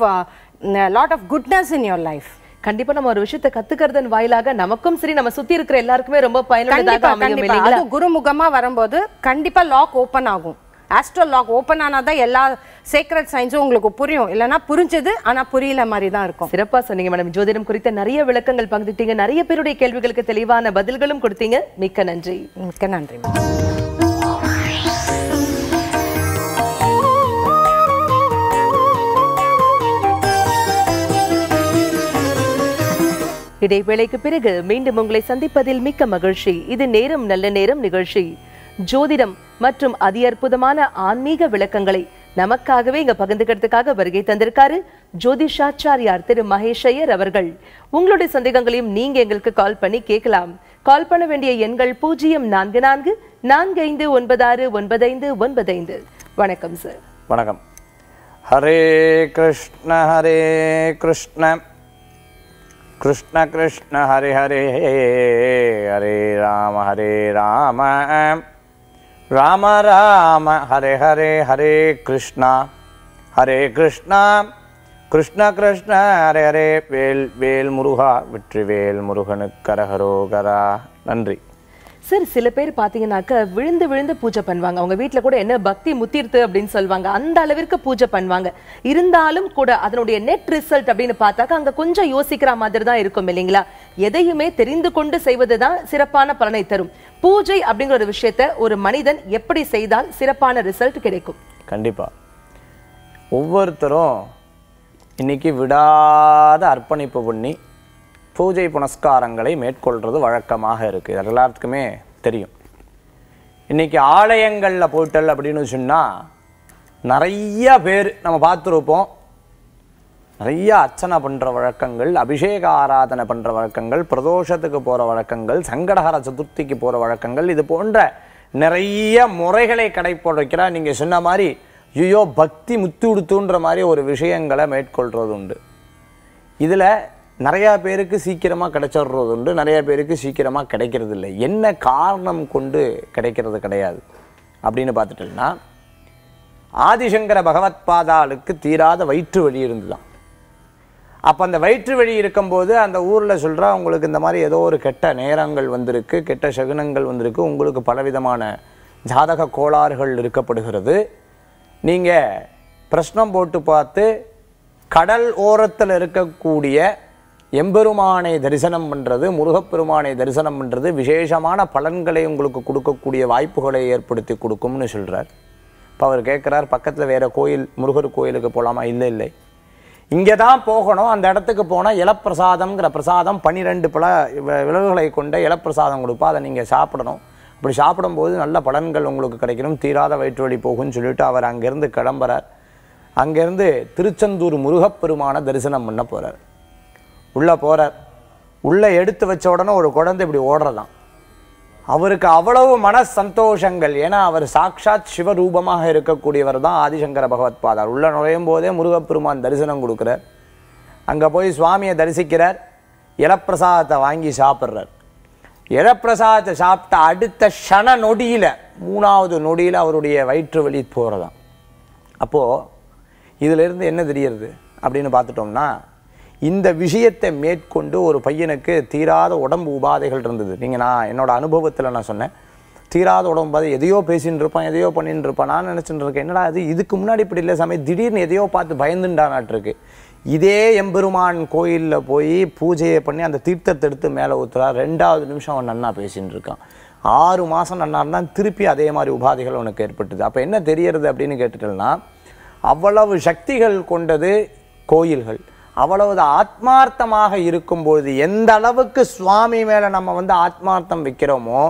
lot of goodness in your life கண்டிப்பா நம்ம ஒரு விஷயத்தை கத்துக்கிறதன் வாயிலாக நமக்கும் சரி நம்ம சுத்தி இருக்கிற எல்லாருக்குமே ரொம்ப பயனுள்ளதாக அமையும் குருமுகமா வரும்போது கண்டிப்பா லாக் ஓபன் ஆகும். ஆஸ்ட்ரோ லாக் ஓபன் ஆனாதான் எல்லா சீக்ரெட் சயின்ஸும் உங்களுக்கு புரியும். இல்லைன்னா புரிஞ்சது ஆனா புரியல மாதிரி தான் இருக்கும். சிறப்பா சொன்னீங்க மேடம். ஜோதிடம் குறித்த நிறைய விளக்கங்கள் பகிர்ந்துட்டீங்க. நிறைய பேருடைய கேள்விகளுக்கு தெளிவான பதில்களும் கொடுத்தீங்க. மிக்க நன்றி. மிக்க நன்றி இடைவேளைக்கு பிறகு மீண்டும் உங்களை சந்திப்பதில் மிக்க மகிழ்ச்சி. இது நேரம் நல்ல நேரம் நிகழ்ச்சி. ஜோதிடம் மற்றும் அதி அற்புதமான ஆன்மீக விளக்கங்களை நமக்காகவே இங்க பகிர்ந்துக்கிறதுக்காக வருகை தந்திருக்காரு ஜோதிஷாச்சாரியார் திரு மகேஷையர் அவர்கள். உங்களுடைய சந்தேகங்களையும் நீங்க எங்களுக்கு கால் பண்ணி கேட்கலாம். கால் பண்ண வேண்டிய எண்கள் பூஜ்ஜியம் நான்கு நான்கு நான்கு ஐந்து ஒன்பதாறு ஒன்பதைந்து ஒன்பதைந்து வணக்கம் சார். வணக்கம். ஹரே கிருஷ்ண ஹரே கிருஷ்ண. கிருஷ்ண கிருஷ்ண ஹரே ஹரே ஹரே ராம ஹரே ராம ராம ராம ஹரே ஹரே ஹரே கிருஷ்ணா ஹரே கிருஷ்ணா கிருஷ்ண கிருஷ்ண ஹரே ஹரே வேல் வேல் முருகா வெற்றி வேல் முருகனுக்கு கரஹரோகரா நன்றி சார் சில பேர் பார்த்தீங்கன்னாக்க விழுந்து விழுந்து பூஜை பண்ணுவாங்க. அவங்க வீட்டில் கூட என்ன பக்தி முத்திருத்து அப்படின்னு சொல்லுவாங்க. அந்த அளவிற்கு பூஜை பண்ணுவாங்க. இருந்தாலும் கூட அதனுடைய நெட் ரிசல்ட் அப்படின்னு பார்த்தாக்க அங்கே கொஞ்சம் யோசிக்கிற மாதிரி தான் இருக்கும் இல்லைங்களா? எதையுமே தெரிந்து கொண்டு செய்வது தான் சிறப்பான பலனை தரும். பூஜை அப்படிங்கிற ஒரு விஷயத்த ஒரு மனிதன் எப்படி செய்தால் சிறப்பான ரிசல்ட் கிடைக்கும்? கண்டிப்பாக ஒவ்வொருத்தரும் இன்னைக்கு விடாத அர்ப்பணிப்பு பண்ணி பூஜை புனஸ்காரங்களை மேற்கொள்கிறது வழக்கமாக இருக்குது இது எல்லாத்துக்குமே தெரியும். இன்றைக்கி ஆலயங்களில் போயிட்டல் அப்படின்னு சொன்னால் நிறைய பேர் நம்ம பார்த்துருப்போம். நிறைய அர்ச்சனை பண்ணுற வழக்கங்கள் அபிஷேக ஆராதனை பண்ணுற வழக்கங்கள் பிரதோஷத்துக்கு போகிற வழக்கங்கள் சங்கடஹர சதுர்த்திக்கு போகிற வழக்கங்கள் இது போன்ற நிறைய முறைகளை கடைப்பிடிக்கிறா நீங்கள் சொன்ன மாதிரி ஐயோ பக்தி முத்து உடுத்துன்ற மாதிரி ஒரு விஷயங்களை மேற்கொள்கிறது உண்டு இதில் நிறையா பேருக்கு சீக்கிரமாக கிடைச்சிடுறது உண்டு நிறையா பேருக்கு சீக்கிரமாக கிடைக்கிறது இல்லை என்ன காரணம் கொண்டு கிடைக்கிறது கிடையாது. அப்படின்னு பார்த்துட்டோம்னா ஆதிசங்கர பகவத் பாதாளுக்கு தீராத வயிற்று வலி இருந்துதான். அப்போ அந்த வயிற்று வழி இருக்கும்போது அந்த ஊரில் சொல்கிறா உங்களுக்கு இந்த மாதிரி ஏதோ ஒரு கெட்ட நேரங்கள் வந்திருக்கு கெட்ட சகுனங்கள் வந்திருக்கு உங்களுக்கு பலவிதமான ஜாதக கோளாறுகள் இருக்கப்படுகிறது நீங்கள் பிரஷ்னம் போட்டு பார்த்து கடல் ஓரத்தில் இருக்கக்கூடிய எம்பெருமானை தரிசனம் பண்ணுறது முருகப்பெருமானை தரிசனம் பண்ணுறது விசேஷமான பலன்களை உங்களுக்கு கொடுக்கக்கூடிய வாய்ப்புகளை ஏற்படுத்தி கொடுக்கும்னு சொல்கிறார் இப்போ அவர் கேட்குறார் பக்கத்தில் வேறு கோயில் முருகர் கோயிலுக்கு போகலாமா இல்லை இல்லை. இங்கே தான் போகணும். அந்த இடத்துக்கு போனால் இலப்பிரசாதம்ங்கிற பிரசாதம் பன்னிரெண்டு பல விலகுகளை கொண்ட இலப்பிரசாதம் கொடுப்பா. அதை நீங்கள் சாப்பிடணும். அப்படி சாப்பிடும்போது நல்ல பலன்கள் உங்களுக்கு கிடைக்கணும். தீராத வயிற்று வலி போகும்னு சொல்லிட்டு அவர் அங்கேருந்து கிளம்புறார். அங்கேருந்து திருச்செந்தூர் முருகப்பெருமான தரிசனம் பண்ண போகிறார் உள்ளே போகிறார் உள்ளே எடுத்து வச்ச உடனே ஒரு குழந்தை இப்படி ஓடுறதாம் அவருக்கு அவ்வளவு மன சந்தோஷங்கள் ஏன்னா அவர் சாட்சாத் சிவரூபமாக இருக்கக்கூடியவர் தான் ஆதிசங்கர பகவத் பாதார். உள்ளே நுழையும் போதே முருகப்பெருமான் தரிசனம் கொடுக்குறார். அங்கே போய் சுவாமியை தரிசிக்கிறார். இலப்பிரசாதத்தை வாங்கி சாப்பிட்றார். இலப்பிரசாதத்தை சாப்பிட்ட அடுத்த ஷன நொடியில் மூணாவது நொடியில் அவருடைய வயிற்று வலி போகிறதாம் அப்போது இதிலிருந்து என்ன தெரியறது அப்படின்னு பார்த்துட்டோம்னா இந்த விஷயத்தை மேற்கொண்டு ஒரு பையனுக்கு தீராத உடம்பு உபாதைகள் இருந்தது. நீங்கள் நான் என்னோடய அனுபவத்தில் நான் சொன்னேன். தீராத உடம்பு உபாதை எதையோ பேசின்னு இருப்பான் எதையோ பண்ணின்னு இருப்பான். நான் நினச்சிட்டு இருக்கேன் என்னடா அது இதுக்கு முன்னாடி இப்படி இல்லை சாமி திடீர்னு எதையோ பார்த்து பயந்துண்டானாட்டிருக்கு இதே எம்பெருமான் கோயிலில் போய் பூஜையை பண்ணி அந்த தீர்த்தத்தை எடுத்து மேலே ஊற்றுறா ரெண்டாவது நிமிஷம் அவன் நன்னா பேசின்னு இருக்கான். ஆறு மாதம் நன்னா இருந்தால் திருப்பி அதே மாதிரி உபாதைகள் அவனுக்கு ஏற்பட்டுது. அப்போ என்ன தெரியறது அப்படின்னு கேட்டுட்டோம்னா அவ்வளவு சக்திகள் கொண்டது கோயில்கள். அவ்வளவு ஆத்மார்த்தமாக இருக்கும்பொழுது எந்த அளவுக்கு சுவாமி மேலே நம்ம வந்து ஆத்மார்த்தம் வைக்கிறோமோ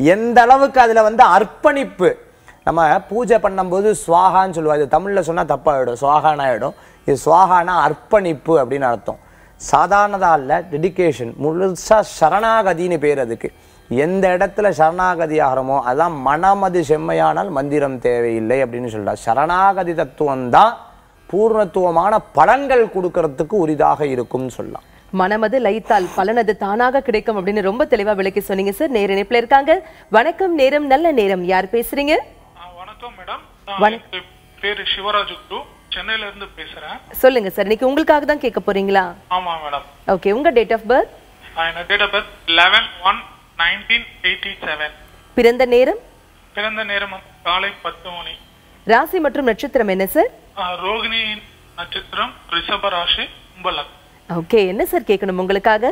எந்த அளவுக்கு அதில் வந்து அர்ப்பணிப்பு நம்ம பூஜை பண்ணும்போது சுவாகான்னு சொல்லுவார் இது தமிழில் சொன்னால் தப்பாகிடும் சுவாகான்னு ஆகிடும் இது சுவாகானா அர்ப்பணிப்பு அப்படின்னு அர்த்தம். சாதாரணதாக இல்லை டெடிகேஷன் முழுசாக சரணாகதின்னு பேர் அதுக்கு. எந்த இடத்துல சரணாகதி ஆகிறோமோ அதான் மனமது செம்மையானால் மந்திரம் தேவையில்லை அப்படின்னு சொல்கிறார் சரணாகதி தத்துவம் தான் பூர்ணத்துவமான பலன்கள் கொடுக்கறதுக்கு உரிதாக இருக்கும்னு சொல்லலாம். மனமது லைத்தால் பலனது தானாக கிடைக்கும் அப்படின்னு ரொம்ப தெளிவா விளக்கி சொன்னீங்க சார் நேர இணைப்புல இருக்காங்க. வணக்கம் நேரம் நல்ல நேரம். யார் பேசுறீங்க? வணக்கம் மேடம் பேரு சிவராஜ் குரு. சென்னையில இருந்து பேசுறேன். சொல்லுங்க சார் இன்னைக்கு உங்களுக்காக தான் கேட்க போறீங்களா? ஆமா மேடம் ஓகே உங்க டேட் ஆஃப் பர்த் என்ன date of birth eleven one nineteen eighty seven பிறந்த நேரம்? பிறந்த நேரம் காலை பத்து மணி. ராசி மற்றும் நட்சத்திரம் என்ன சார் ரோகிணி நட்சத்திரம் ரிஷப ராசி கும்பலம் ஓகே என்ன சார் கேட்கணும் உங்களுக்காக?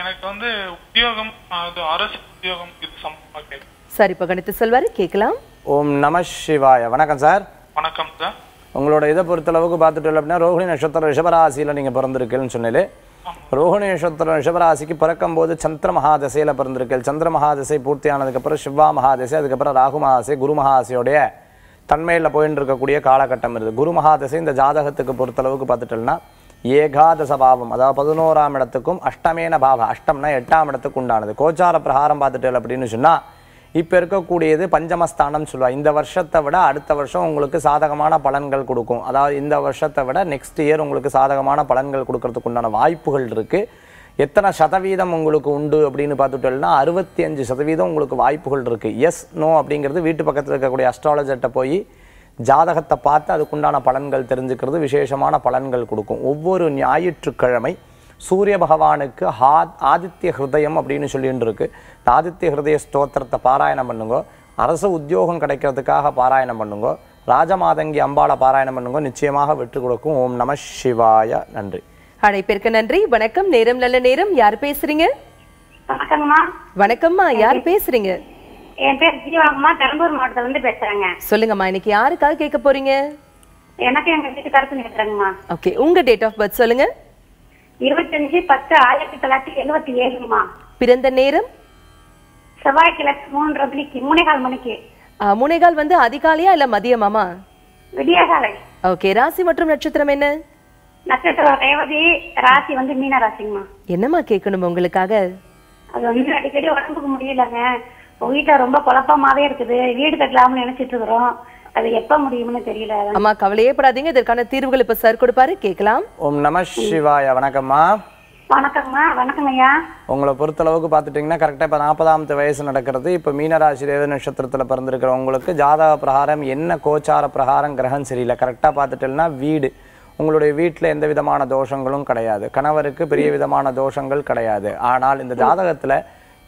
எனக்கு வந்து உத்தியோகம் அது அரசு உத்தியோகம் இது சார் இப்ப கணித்து சொல்வாரு கேட்கலாம். ஓம் நம சிவாய. வணக்கம் சார். வணக்கம் சார். உங்களோட இதை பொறுத்தளவுக்கு பார்த்துட்டு அப்படின்னா ரோஹிணி நட்சத்திரம் ரிஷபராசியில் நீங்கள் பிறந்திருக்கீங்கன்னு சொன்னீங்களே. ரோஹிணி நட்சத்திரம் ரிஷபராசிக்கு பிறக்கும்போது சந்திர மகாதசையில் பிறந்திருக்கீங்க. சந்திர மகாதசை பூர்த்தி ஆனதுக்கப்புறம் சிவா மகாதசை அதுக்கப்புறம் ராகு மகாதசை குரு மகாதசையோடைய தன்மையில் போயின்னு இருக்கக்கூடிய காலகட்டம் இருக்குது. குரு மகாதசை இந்த ஜாதகத்துக்கு பொறுத்தளவுக்கு பார்த்துட்டோம்னா ஏகாதச பாவம் அதாவது பதினோராம் இடத்துக்கும் அஷ்டமேன பாவம் அஷ்டம்னா எட்டாம் இடத்துக்கு உண்டானது. கோச்சார பிரகாரம் பார்த்துட்டு அப்படின்னு சொன்னால் இப்போ இருக்கக்கூடியது பஞ்சமஸ்தானம் சொல்லுவாள் இந்த வருஷத்தை விட அடுத்த வருஷம் உங்களுக்கு சாதகமான பலன்கள் கொடுக்கும். அதாவது இந்த வருஷத்தை விட நெக்ஸ்ட் இயர் உங்களுக்கு சாதகமான பலன்கள் கொடுக்கறதுக்கு உண்டான வாய்ப்புகள் இருக்குது எத்தனை சதவீதம் உங்களுக்கு உண்டு அப்படின்னு பார்த்துட்டோம்னா அறுபத்தி அஞ்சு சதவீதம் உங்களுக்கு வாய்ப்புகள் இருக்குது எஸ் நோ அப்படிங்கிறது வீட்டு பக்கத்தில் இருக்கக்கூடிய அஸ்ட்ராலஜர்கிட்ட போய் ஜாதகத்தை பார்த்து அதுக்குண்டான பலன்கள் தெரிஞ்சுக்கிறது விசேஷமான பலன்கள் கொடுக்கும். ஒவ்வொரு ஞாயிற்றுக்கிழமை சூரிய பகவானுக்கு ஹா ஆதித்ய ஹிருதயம் அப்படின்னு சொல்லிட்டு இருக்கு. ஆதித்ய ஹிருதய ஸ்தோத்திரத்தை பாராயணம் பண்ணுங்க. அரசு உத்தியோகம் கிடைக்கிறதுக்காக பாராயணம் பண்ணுங்க. ராஜமாதங்கி அம்பாளை பாராயணம் பண்ணுங்க. நிச்சயமாக வெற்றி கொடுக்கும். ஓம் நம சிவாய. நன்றி. அழைப்பிற்கு நன்றி. வணக்கம். நேரம் நல்ல நேரம். யார் பேசுறீங்க? வணக்கம்மா. யார் பேசுறீங்க? என் பேர் ஜீவாங்கம்மா பெரம்பூர் மாவட்டத்துல இருந்து பேசுறேங்க. சொல்லுங்கம்மா. இன்னைக்கு யாருக்காக கேட்க போறீங்க? எனக்கு எங்க வீட்டுக்காரத்து நிறுத்துறேங்கம்மா ஓகே உங்க டேட் ஆஃப் பர்த் சொல்லுங்க. இருபத்தஞ்சு பத்து ஆயிரத்தி தொள்ளாயிரத்தி எழுபத்தி ஏழுங்கம்மா. பிறந்த நேரம்? செவ்வாய்க்கிழமை மூன்றரை மணிக்கு மூணே கால் மணிக்கு. ஆ, முனைகால் வந்து அதிகாலையா இல்ல மதியமாமா விடியகாலை. ஓகே ராசி மற்றும் நட்சத்திரம் என்ன? நட்சத்திரம் ரேவதி ராசி வந்து மீன ராசிங்கம்மா. என்னம்மா கேட்கணும் உங்களுக்காக? அது வந்து அடிக்கடி உடம்புக்கு முடியலங்க. வீட்டுல ரொம்ப குழப்பமாவே இருக்குது. வீடு கட்டலாம்னு நினைச்சிட்டு இருக்கிறோம். அது எப்ப முடியும்னு தெரியல. அம்மா கவலையே படாதீங்க. இதற்கான தீர்வுகள் இப்ப சார் கொடுப்பாரு. கேட்கலாம். ஓம் நம சிவாய வணக்கம்மா. வணக்கங்கம்மா வணக்கங்க ஐயா. உங்களை பொறுத்தளவுக்கு பார்த்துட்டிங்கன்னா கரெக்டாக இப்போ நாற்பதாமத்து வயசு நடக்கிறது. இப்போ மீனராசி ரேவ நட்சத்திரத்தில் பிறந்திருக்கிறவங்களுக்கு ஜாதக பிரகாரம் என்ன கோச்சார பிரகாரம் கிரகம் சரியில்லை. கரெக்டாக பார்த்துட்டேன்னா வீடு. உங்களுடைய வீட்டில் எந்த விதமான தோஷங்களும் கிடையாது. கணவருக்கு பெரிய விதமான தோஷங்கள் கிடையாது. ஆனால் இந்த ஜாதகத்தில்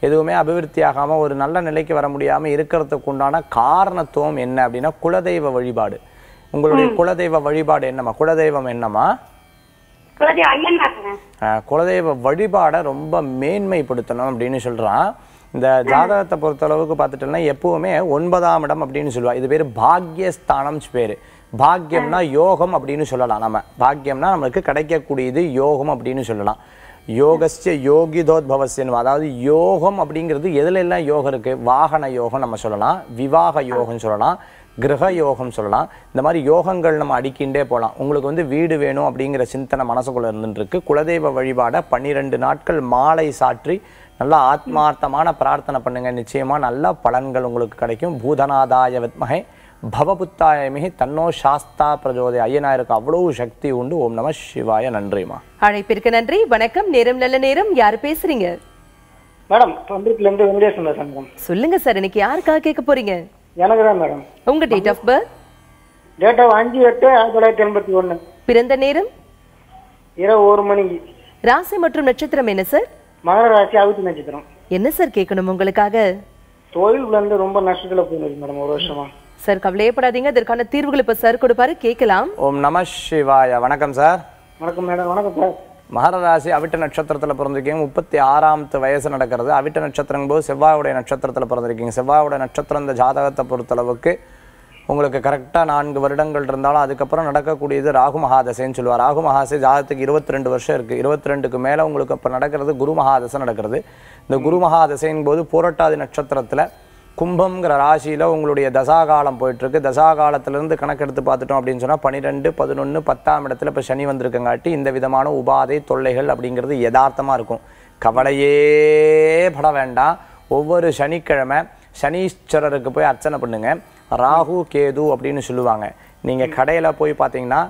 எதுவுமே அபிவிருத்தி ஆகாம ஒரு நல்ல நிலைக்கு வர முடியாம இருக்கிறதுக்கு உண்டான காரணத்துவம் என்ன அப்படின்னா குலதெய்வ வழிபாடு. உங்களுடைய குலதெய்வ வழிபாடு என்னம்மா? குலதெய்வம் என்னம்மா? குலதெய்வ வழிபாடை ரொம்ப மேன்மைப்படுத்தணும் அப்படின்னு சொல்றான். இந்த ஜாதகத்தை பொறுத்தளவுக்கு பார்த்துட்டோம்னா எப்பவுமே ஒன்பதாம் இடம் அப்படின்னு சொல்லுவா. இது பேர் பாக்யஸ்தானம் பேரு. பாக்கியம்னா யோகம் அப்படின்னு சொல்லலாம் நம்ம. பாக்கியம்னா நம்மளுக்கு கிடைக்கக்கூடியது யோகம் அப்படின்னு சொல்லலாம். யோகஸ்ய யோகிதோத்பவஸ்யன் அதாவது யோகம் அப்படிங்கிறது எதுல எல்லாம் யோகம் இருக்கு? வாகன யோகம் நம்ம சொல்லலாம். விவாக யோகம் சொல்லலாம். கிரக யோகம் சொல்லலாம். இந்த மாதிரி யோகங்கள் நம்ம அடிக்கின்றே போகலாம் உங்களுக்கு வந்து வீடு வேணும் அப்படிங்கிற சிந்தனை மனசுக்குள்ள இருந்துருக்கு குலதெய்வ வழிபாடை பன்னிரெண்டு நாட்கள் மாலை சாற்றி நல்லா ஆத்மார்த்தமான பிரார்த்தனை பண்ணுங்க. நிச்சயமா நல்ல பலன்கள் உங்களுக்கு கிடைக்கும். பூதநாதாய வித்மகே. பவபுத்தாயமிகி தன்னோ சாஸ்தா பிரஜோதய. ஐயனாருக்கு அவ்வளவு சக்தி உண்டு. ஓம் நம சிவாய. நன்றிமா அழைப்பிற்கு நன்றி. வணக்கம். நேரம் நல்ல நேரம். யார் பேசுறீங்க? மேடம் தொண்டத்துல இருந்து வெங்கடேசன் பேசுறேன் சொல்லுங்க சார். இன்னைக்கு யாருக்காக கேட்க போறீங்க? எனக்கு தான் மேடம். உங்க date of birth date of அஞ்சு எட்டு ஆயிரத்தி தொள்ளாயிரத்தி எண்பத்தி ஒண்ணு பிறந்த நேரம்? இரவு ஒரு மணிக்கு ராசி மற்றும் நட்சத்திரம் என்ன சார்? மகர ராசி அவிட்டு நட்சத்திரம். என்ன சார் கேட்கணும் உங்களுக்காக? தொழில்ல இருந்து ரொம்ப நஷ்டத்துல போயிருக்கு மேடம் ஒரு வருஷமா. சார் கவலையப்படாதீங்க. அதற்கான தீர்வுகள் இப்ப சார் கொடுப்பாரு. கேட்கலாம். ஓம் நம சிவாய. வணக்கம் சார். வணக்கம் மேடம். வணக்கம் சார். மகர ராசி அவிட்ட நட்சத்திரத்தில் பிறந்திருக்கீங்க. முப்பத்தி ஆறாமத்து வயசு நடக்கிறது. அவிட்ட நட்சத்திரம் போது செவ்வாயுடைய நட்சத்திரத்தில் பிறந்திருக்கீங்க. செவ்வாயுடைய நட்சத்திரம் இந்த ஜாதகத்தை பொறுத்தளவுக்கு உங்களுக்கு கரெக்டாக நான்கு வருடங்கள் இருந்தாலும் அதுக்கப்புறம் நடக்கக்கூடியது ராகு மகாதசைன்னு சொல்லுவார். ராகு மகாதசை ஜாதகத்துக்கு இருபத்தி ரெண்டு வருஷம் இருக்குது இருபத்தி ரெண்டுக்கு மேலே உங்களுக்கு இப்போ நடக்கிறது குரு மகாதசை நடக்கிறது. இந்த குரு மகாதசையின் போது பூரட்டாதி நட்சத்திரத்தில் கும்பம்ங்கிற ராசியில் உங்களுடைய தசாகாலம் போயிட்டுருக்கு. தசாகாலத்திலேருந்து கணக்கெடுத்து பார்த்துட்டோம் அப்படின்னு சொன்னால் பன்னிரெண்டு பதினொன்று பத்தாம் இடத்துல இப்போ சனி வந்திருக்கங்காட்டி இந்த விதமான உபாதை தொல்லைகள் அப்படிங்கிறது யதார்த்தமாக இருக்கும். கவலையே பட வேண்டாம். ஒவ்வொரு சனிக்கிழமை சனீஸ்வரருக்கு போய் அர்ச்சனை பண்ணுங்கள் ராகு கேது அப்படின்னு சொல்லுவாங்க. நீங்கள் கடையில் போய் பார்த்தீங்கன்னா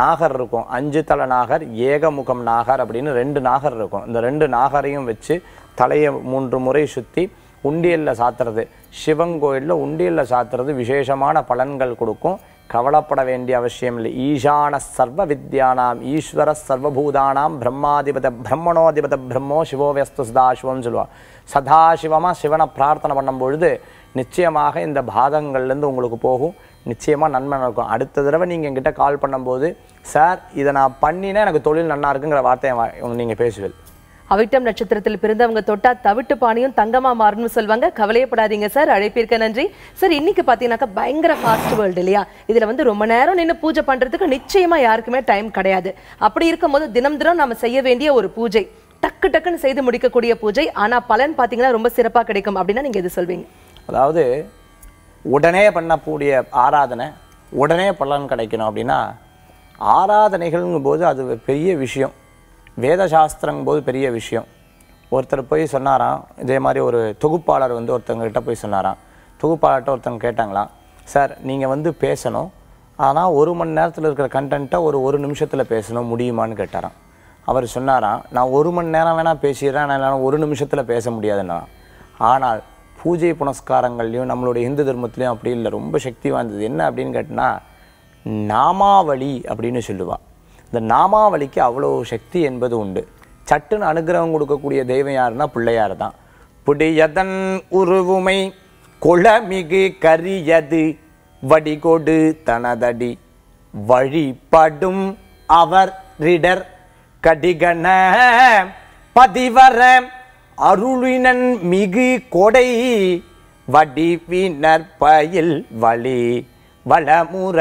நாகர் இருக்கும். அஞ்சு தலை நாகர் ஏகமுகம் நாகர் அப்படின்னு ரெண்டு நாகர் இருக்கும். இந்த ரெண்டு நாகரையும் வச்சு தலையை மூன்று முறை சுற்றி உண்டியலில் சாத்துறது. சிவன் கோயிலில் உண்டியலில் சாத்துறது விசேஷமான பலன்கள் கொடுக்கும். கவலைப்பட வேண்டிய அவசியம் இல்லை. ஈசான சர்வ வித்யானாம் ஈஸ்வர சர்வபூதானாம் பிரம்மாதிபத பிரம்மணோதிபத பிரம்மோ சிவோவியஸ்து சதாசிவம்னு சொல்லுவாள் சதாசிவமாக சிவனை பிரார்த்தனை பண்ணும் பொழுது நிச்சயமாக இந்த பாதங்கள்லேருந்து உங்களுக்கு போகும். நிச்சயமாக நன்மை நடக்கும். அடுத்த தடவை நீங்கள் என்கிட்ட கால் பண்ணும்போது சார் இதை நான் பண்ணினா எனக்கு தொழில் நல்லா இருக்குங்கிற வார்த்தையை நீங்கள் பேசுவீர்கள். அவிட்டம் நட்சத்திரத்தில் பிறந்தவங்க தொட்டா தவிட்டு பாணியும் தங்கமா மாறணும்னு சொல்லுவாங்க கவலையப்படாதீங்க சார். அழைப்பிருக்க நன்றி. சார் இன்னைக்கு பார்த்தீங்கன்னாக்கா பயங்கர ஃபாஸ்ட் வேர்ல்டு இல்லையா? இதுல வந்து ரொம்ப நேரம் நின்று பூஜை பண்றதுக்கு நிச்சயமா யாருக்குமே டைம் கிடையாது. அப்படி இருக்கும்போது தினம் தினம் நம்ம செய்ய வேண்டிய ஒரு பூஜை. டக்கு டக்குன்னு செய்து முடிக்கக்கூடிய பூஜை. ஆனா பலன் பாத்தீங்கன்னா ரொம்ப சிறப்பா கிடைக்கும் அப்படின்னா நீங்க எது சொல்வீங்க? அதாவது உடனே பண்ணக்கூடிய ஆராதனை உடனே பலன் கிடைக்கணும் அப்படின்னா ஆராதனைகள்ங்கும் போது அது பெரிய விஷயம். வேத சாஸ்திரங்கும் போது பெரிய விஷயம். ஒருத்தர் போய் சொன்னாராம் இதே மாதிரி ஒரு தொகுப்பாளர் வந்து ஒருத்தவங்ககிட்ட போய் சொன்னாராம். தொகுப்பாளர்கிட்ட ஒருத்தவங்க கேட்டாங்களாம் சார் நீங்கள் வந்து பேசணும். ஆனால் ஒரு மணி நேரத்தில் இருக்கிற கண்டென்ட்டை ஒரு ஒரு நிமிஷத்தில் பேசணும் முடியுமான்னு கேட்டாராம். அவர் சொன்னாராம் நான் ஒரு மணி நேரம் வேணால் பேசிடுறேன் ஆனால் என்னால் ஒரு நிமிஷத்தில் பேச முடியாதுன்னா ஆனால் பூஜை புனஸ்காரங்கள்லையும் நம்மளுடைய இந்து தர்மத்துலேயும் அப்படி இல்லை. ரொம்ப சக்தி வாய்ந்தது. என்ன அப்படின்னு கேட்டினா நாமாவளி அப்படின்னு சொல்லுவாள் இந்த நாமாவளிக்கு அவ்வளோ சக்தி என்பது உண்டு. சட்டுன்னு அனுகிரகம் கொடுக்கக்கூடிய தெய்வம் யாருன்னா பிள்ளையார் தான். புடியதன் உருவுமை கொளமிகு கரியது வடிகொடு தனதடி வழிபடும் அவர் ரிடர் கடிகண பதிவர அருளினன் மிகு கொடை வடிவினர் பயில் வழி வளமுற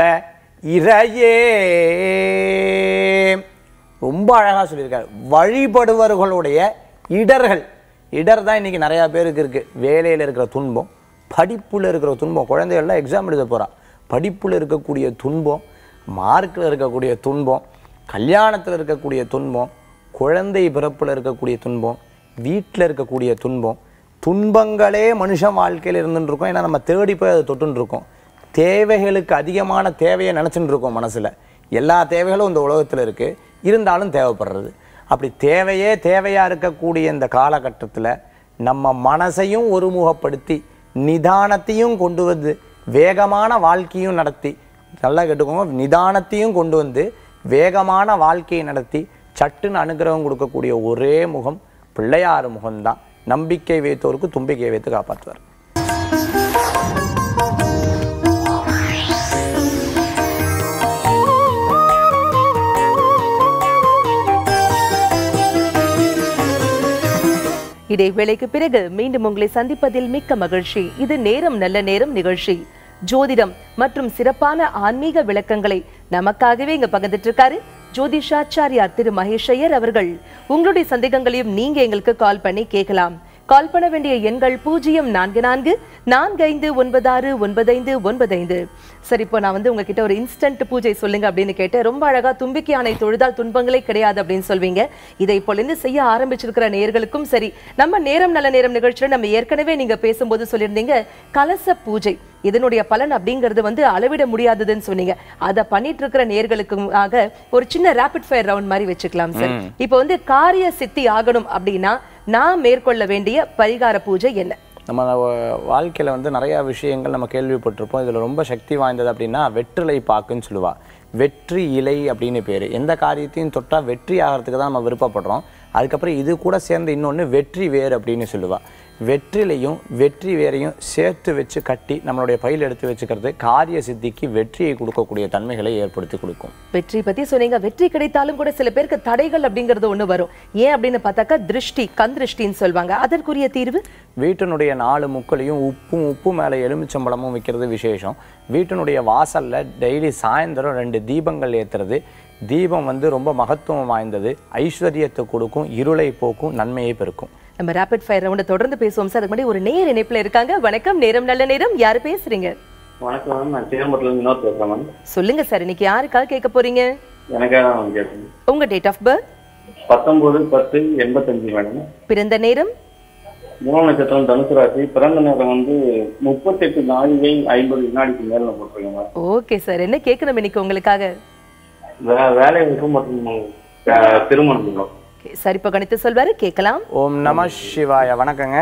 இறையே. ரொம்ப அழகாக சொல்லியிருக்காரு. வழிபடுவர்களுடைய இடர்கள். இடர் தான் இன்றைக்கி நிறையா பேருக்கு இருக்குது வேலையில் இருக்கிற துன்பம் படிப்பில் இருக்கிற துன்பம். குழந்தைகள்லாம் எக்ஸாம் எழுத போறா. படிப்பில் இருக்கக்கூடிய துன்பம் மார்க்கில் இருக்கக்கூடிய துன்பம் கல்யாணத்தில் இருக்கக்கூடிய துன்பம் குழந்தை பிறப்பில் இருக்கக்கூடிய துன்பம் வீட்டில் இருக்கக்கூடிய துன்பம். துன்பங்களே மனுஷன் வாழ்க்கையில் இருந்துட்டுருக்கோம் ஏன்னா நம்ம தேடி போய் அதை தொட்டுன்னு இருக்கோம். தேவைகளுக்கு அதிகமான தேவையை நினச்சிட்டு இருக்கோம் மனசில். எல்லா தேவைகளும் இந்த உலகத்தில் இருக்குது இருந்தாலும் தேவைப்படுறது. அப்படி தேவையே தேவையாக இருக்கக்கூடிய இந்த காலகட்டத்தில் நம்ம மனசையும் ஒருமுகப்படுத்தி நிதானத்தையும் கொண்டு வந்து வேகமான வாழ்க்கையும் நடத்தி நல்லா கேட்டுக்கோங்க நிதானத்தையும் கொண்டு வந்து வேகமான வாழ்க்கையை நடத்தி சட்டுன்னு அனுகிரகம் கொடுக்கக்கூடிய ஒரே முகம் பிள்ளையார் முகம்தான். நம்பிக்கை வைத்தோருக்கு தும்பிக்கை வைத்து காப்பாற்றுவார். இடைவேளைக்கு பிறகு மீண்டும் உங்களை சந்திப்பதில் மிக்க மகிழ்ச்சி. இது நேரம் நல்ல நேரம் நிகழ்ச்சி. ஜோதிடம் மற்றும் சிறப்பான ஆன்மீக விளக்கங்களை நமக்காகவே இங்க பகிர்ந்துட்டு இருக்காரு ஜோதிஷாச்சாரியார் திரு மகேஷையர் அவர்கள். உங்களுடைய சந்தேகங்களையும் நீங்க எங்களுக்கு கால் பண்ணி கேட்கலாம். கால் பண்ண வேண்டிய எண்கள் பூஜ்ஜியம் நான்கு நான்கு நான்கு ஐந்து ஒன்பது ஆறு ஒன்பது ஐந்து ஒன்பது ஐந்து. சரி இப்போ நான் வந்து உங்ககிட்ட ஒரு இன்ஸ்டன்ட் பூஜை சொல்லுங்க அப்படின்னு கேட்டேன் ரொம்ப அழகா தும்பிக்கை யானை தொழுதால் துன்பங்களே கிடையாது அப்படின்னு சொல்வீங்க. இதை பொழுது செய்ய ஆரம்பிச்சிருக்கிற நேர்களுக்கும் சரி நம்ம நேரம் நல்ல நேரம் நிகழ்ச்சியில நம்ம ஏற்கனவே நீங்க பேசும்போது சொல்லியிருந்தீங்க கலச பூஜை. இதனுடைய பலன் அப்படிங்கிறது வந்து அளவிட முடியாததுன்னு சொன்னீங்க. அதை பண்ணிட்டு இருக்கிற நேர்களுக்காக ஒரு சின்ன ரேபிட் ஃபயர் ரவுண்ட் மாதிரி வச்சுக்கலாம் சார். இப்போ வந்து காரிய சித்தி ஆகணும் அப்படின்னா நான் மேற்கொள்ள வேண்டிய பரிகார பூஜை என்ன? நம்ம வாழ்க்கையில் வந்து நிறையா விஷயங்கள் நம்ம கேள்விப்பட்டிருப்போம். இதில் ரொம்ப சக்தி வாய்ந்தது அப்படின்னா வெற்றிலை பாக்குன்னு சொல்லுவாள் வெற்றி இலை அப்படின்னு பேர். எந்த காரியத்தையும் தொட்டால் வெற்றி ஆகிறதுக்கு தான் நம்ம விருப்பப்படுறோம். அதுக்கப்புறம் இது கூட சேர்ந்து இன்னொன்று வெற்றி வேர் அப்படின்னு சொல்லுவாள் வெற்றிலையும் வெற்றி வேரையும் சேர்த்து வச்சு கட்டி நம்மளுடைய பையில் எடுத்து வச்சுக்கிறது காரிய சித்திக்கு வெற்றியை கொடுக்கக்கூடிய தன்மைகளை ஏற்படுத்தி கொடுக்கும். வெற்றி பத்தி சொன்னீங்க. வெற்றி கிடைத்தாலும் கூட சில பேருக்கு தடைகள் அப்படிங்கிறது ஒண்ணு வரும். ஏன் அப்படின்னு பார்த்தாக்கா திருஷ்டி கண் திருஷ்டின்னு சொல்லுவாங்க அதற்குரிய தீர்வு? வீட்டினுடைய நாலு முக்களையும் உப்பும் உப்பு மேலே எலுமிச்சம்பழமும் வைக்கிறது விசேஷம். வீட்டினுடைய வாசல்ல டெய்லி சாயந்தரம் ரெண்டு தீபங்கள் ஏத்துறது. தீபம் வந்து ரொம்ப மகத்துவம் வாய்ந்தது. ஐஸ்வர்யத்தை கொடுக்கும் இருளை போக்கும் நன்மையை பெருக்கும். நம்ம ரேபிட் ஃபயர் ரவுண்ட தொடர்ந்து பேசுவோம் சார். அதுக்கு முன்னாடி ஒரு நேர் இணைப்புல இருக்காங்க. வணக்கம் நேரம் நல்ல நேரம். யாரு பேசுறீங்க? வணக்கம் மேம் நான் சேம்பட்டில் வினோத் பேசுகிறேன் மேம் சொல்லுங்க சார். இன்னைக்கு யாருக்காக கேட்க போறீங்க? எனக்காக உங்க டேட் ஆஃப் பர்த் பத்தொம்போது பத்து எண்பத்தஞ்சு மேடம் பிறந்த நேரம்? மூணு நட்சத்திரம் தனுசு ராசி. பிறந்த நேரம் வந்து முப்பத்தெட்டு நாழிகை ஐம்பது வினாடிக்கு மேல போட்டிருக்கேன் ஓகே சார் என்ன கேட்கணும் இன்னைக்கு உங்களுக்காக? வேலை மற்றும் திருமணம் சார் இப்ப கணித்து சொல்வாரு கேட்கலாம். ஓம் நம சிவாய வணக்கங்க.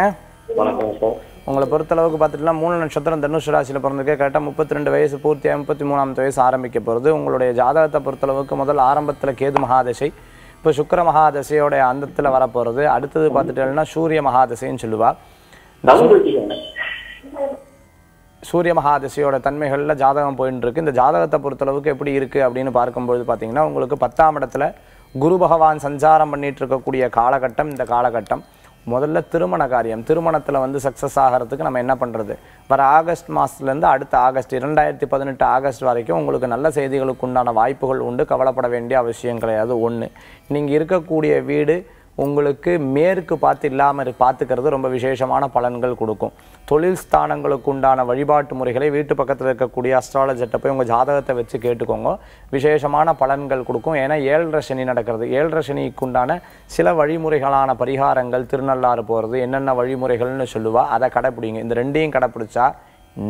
வணக்கம் சார். உங்களை பொறுத்தளவுக்கு பார்த்துட்டுனா மூணு நட்சத்திரம் தனுஷ் ராசியில் பிறந்திருக்க. கரெக்டாக முப்பத்தி ரெண்டு வயசு பூர்த்தியாக முப்பத்தி மூணாமத்து வயசு ஆரம்பிக்க போகிறது உங்களுடைய ஜாதகத்தை பொறுத்தளவுக்கு முதல் ஆரம்பத்தில் கேது மகாதசை. இப்போ சுக்கிர மகாதசையோட அந்தத்தில் வரப்போகிறது அடுத்தது பார்த்துட்டேன்னா சூரிய மகாதசைன்னு சொல்லுவா. சூரிய மகாதிசையோட தன்மைகளில் ஜாதகம் போயின்னு இந்த ஜாதகத்தை பொறுத்தளவுக்கு எப்படி இருக்குது அப்படின்னு பார்க்கும்பொழுது பார்த்தீங்கன்னா உங்களுக்கு பத்தாம் இடத்துல குரு பகவான் சஞ்சாரம் பண்ணிட்டு இருக்கக்கூடிய காலகட்டம் இந்த காலகட்டம். முதல்ல திருமண காரியம். திருமணத்தில் வந்து சக்ஸஸ் ஆகிறதுக்கு நம்ம என்ன பண்ணுறது வர ஆகஸ்ட் மாதத்துலேருந்து அடுத்த ஆகஸ்ட் இரண்டாயிரத்தி பதினெட்டு ஆகஸ்ட் வரைக்கும் உங்களுக்கு நல்ல செய்திகளுக்கு உண்டான வாய்ப்புகள் உண்டு. கவலைப்பட வேண்டிய அவசியம் கிடையாது. ஒன்று நீங்கள் இருக்கக்கூடிய வீடு உங்களுக்கு மேற்கு பார்த்து இல்லாமல் இரு பார்த்துக்கிறது ரொம்ப விசேஷமான பலன்கள் கொடுக்கும். தொழில் ஸ்தானங்களுக்கு உண்டான வழிபாட்டு முறைகளை வீட்டு பக்கத்தில் இருக்கக்கூடிய அஸ்ட்ராலஜர்கிட்ட போய் உங்கள் ஜாதகத்தை வச்சு கேட்டுக்கோங்க. விசேஷமான பலன்கள் கொடுக்கும். ஏன்னா ஏழரை சனி நடக்கிறது. ஏழரை சனிக்கு உண்டான சில வழிமுறைகளான பரிகாரங்கள் திருநள்ளாறு போகிறது என்னென்ன வழிமுறைகள்னு சொல்லுவா அதை கடைப்பிடிங்க. இந்த ரெண்டையும் கடைப்பிடிச்சா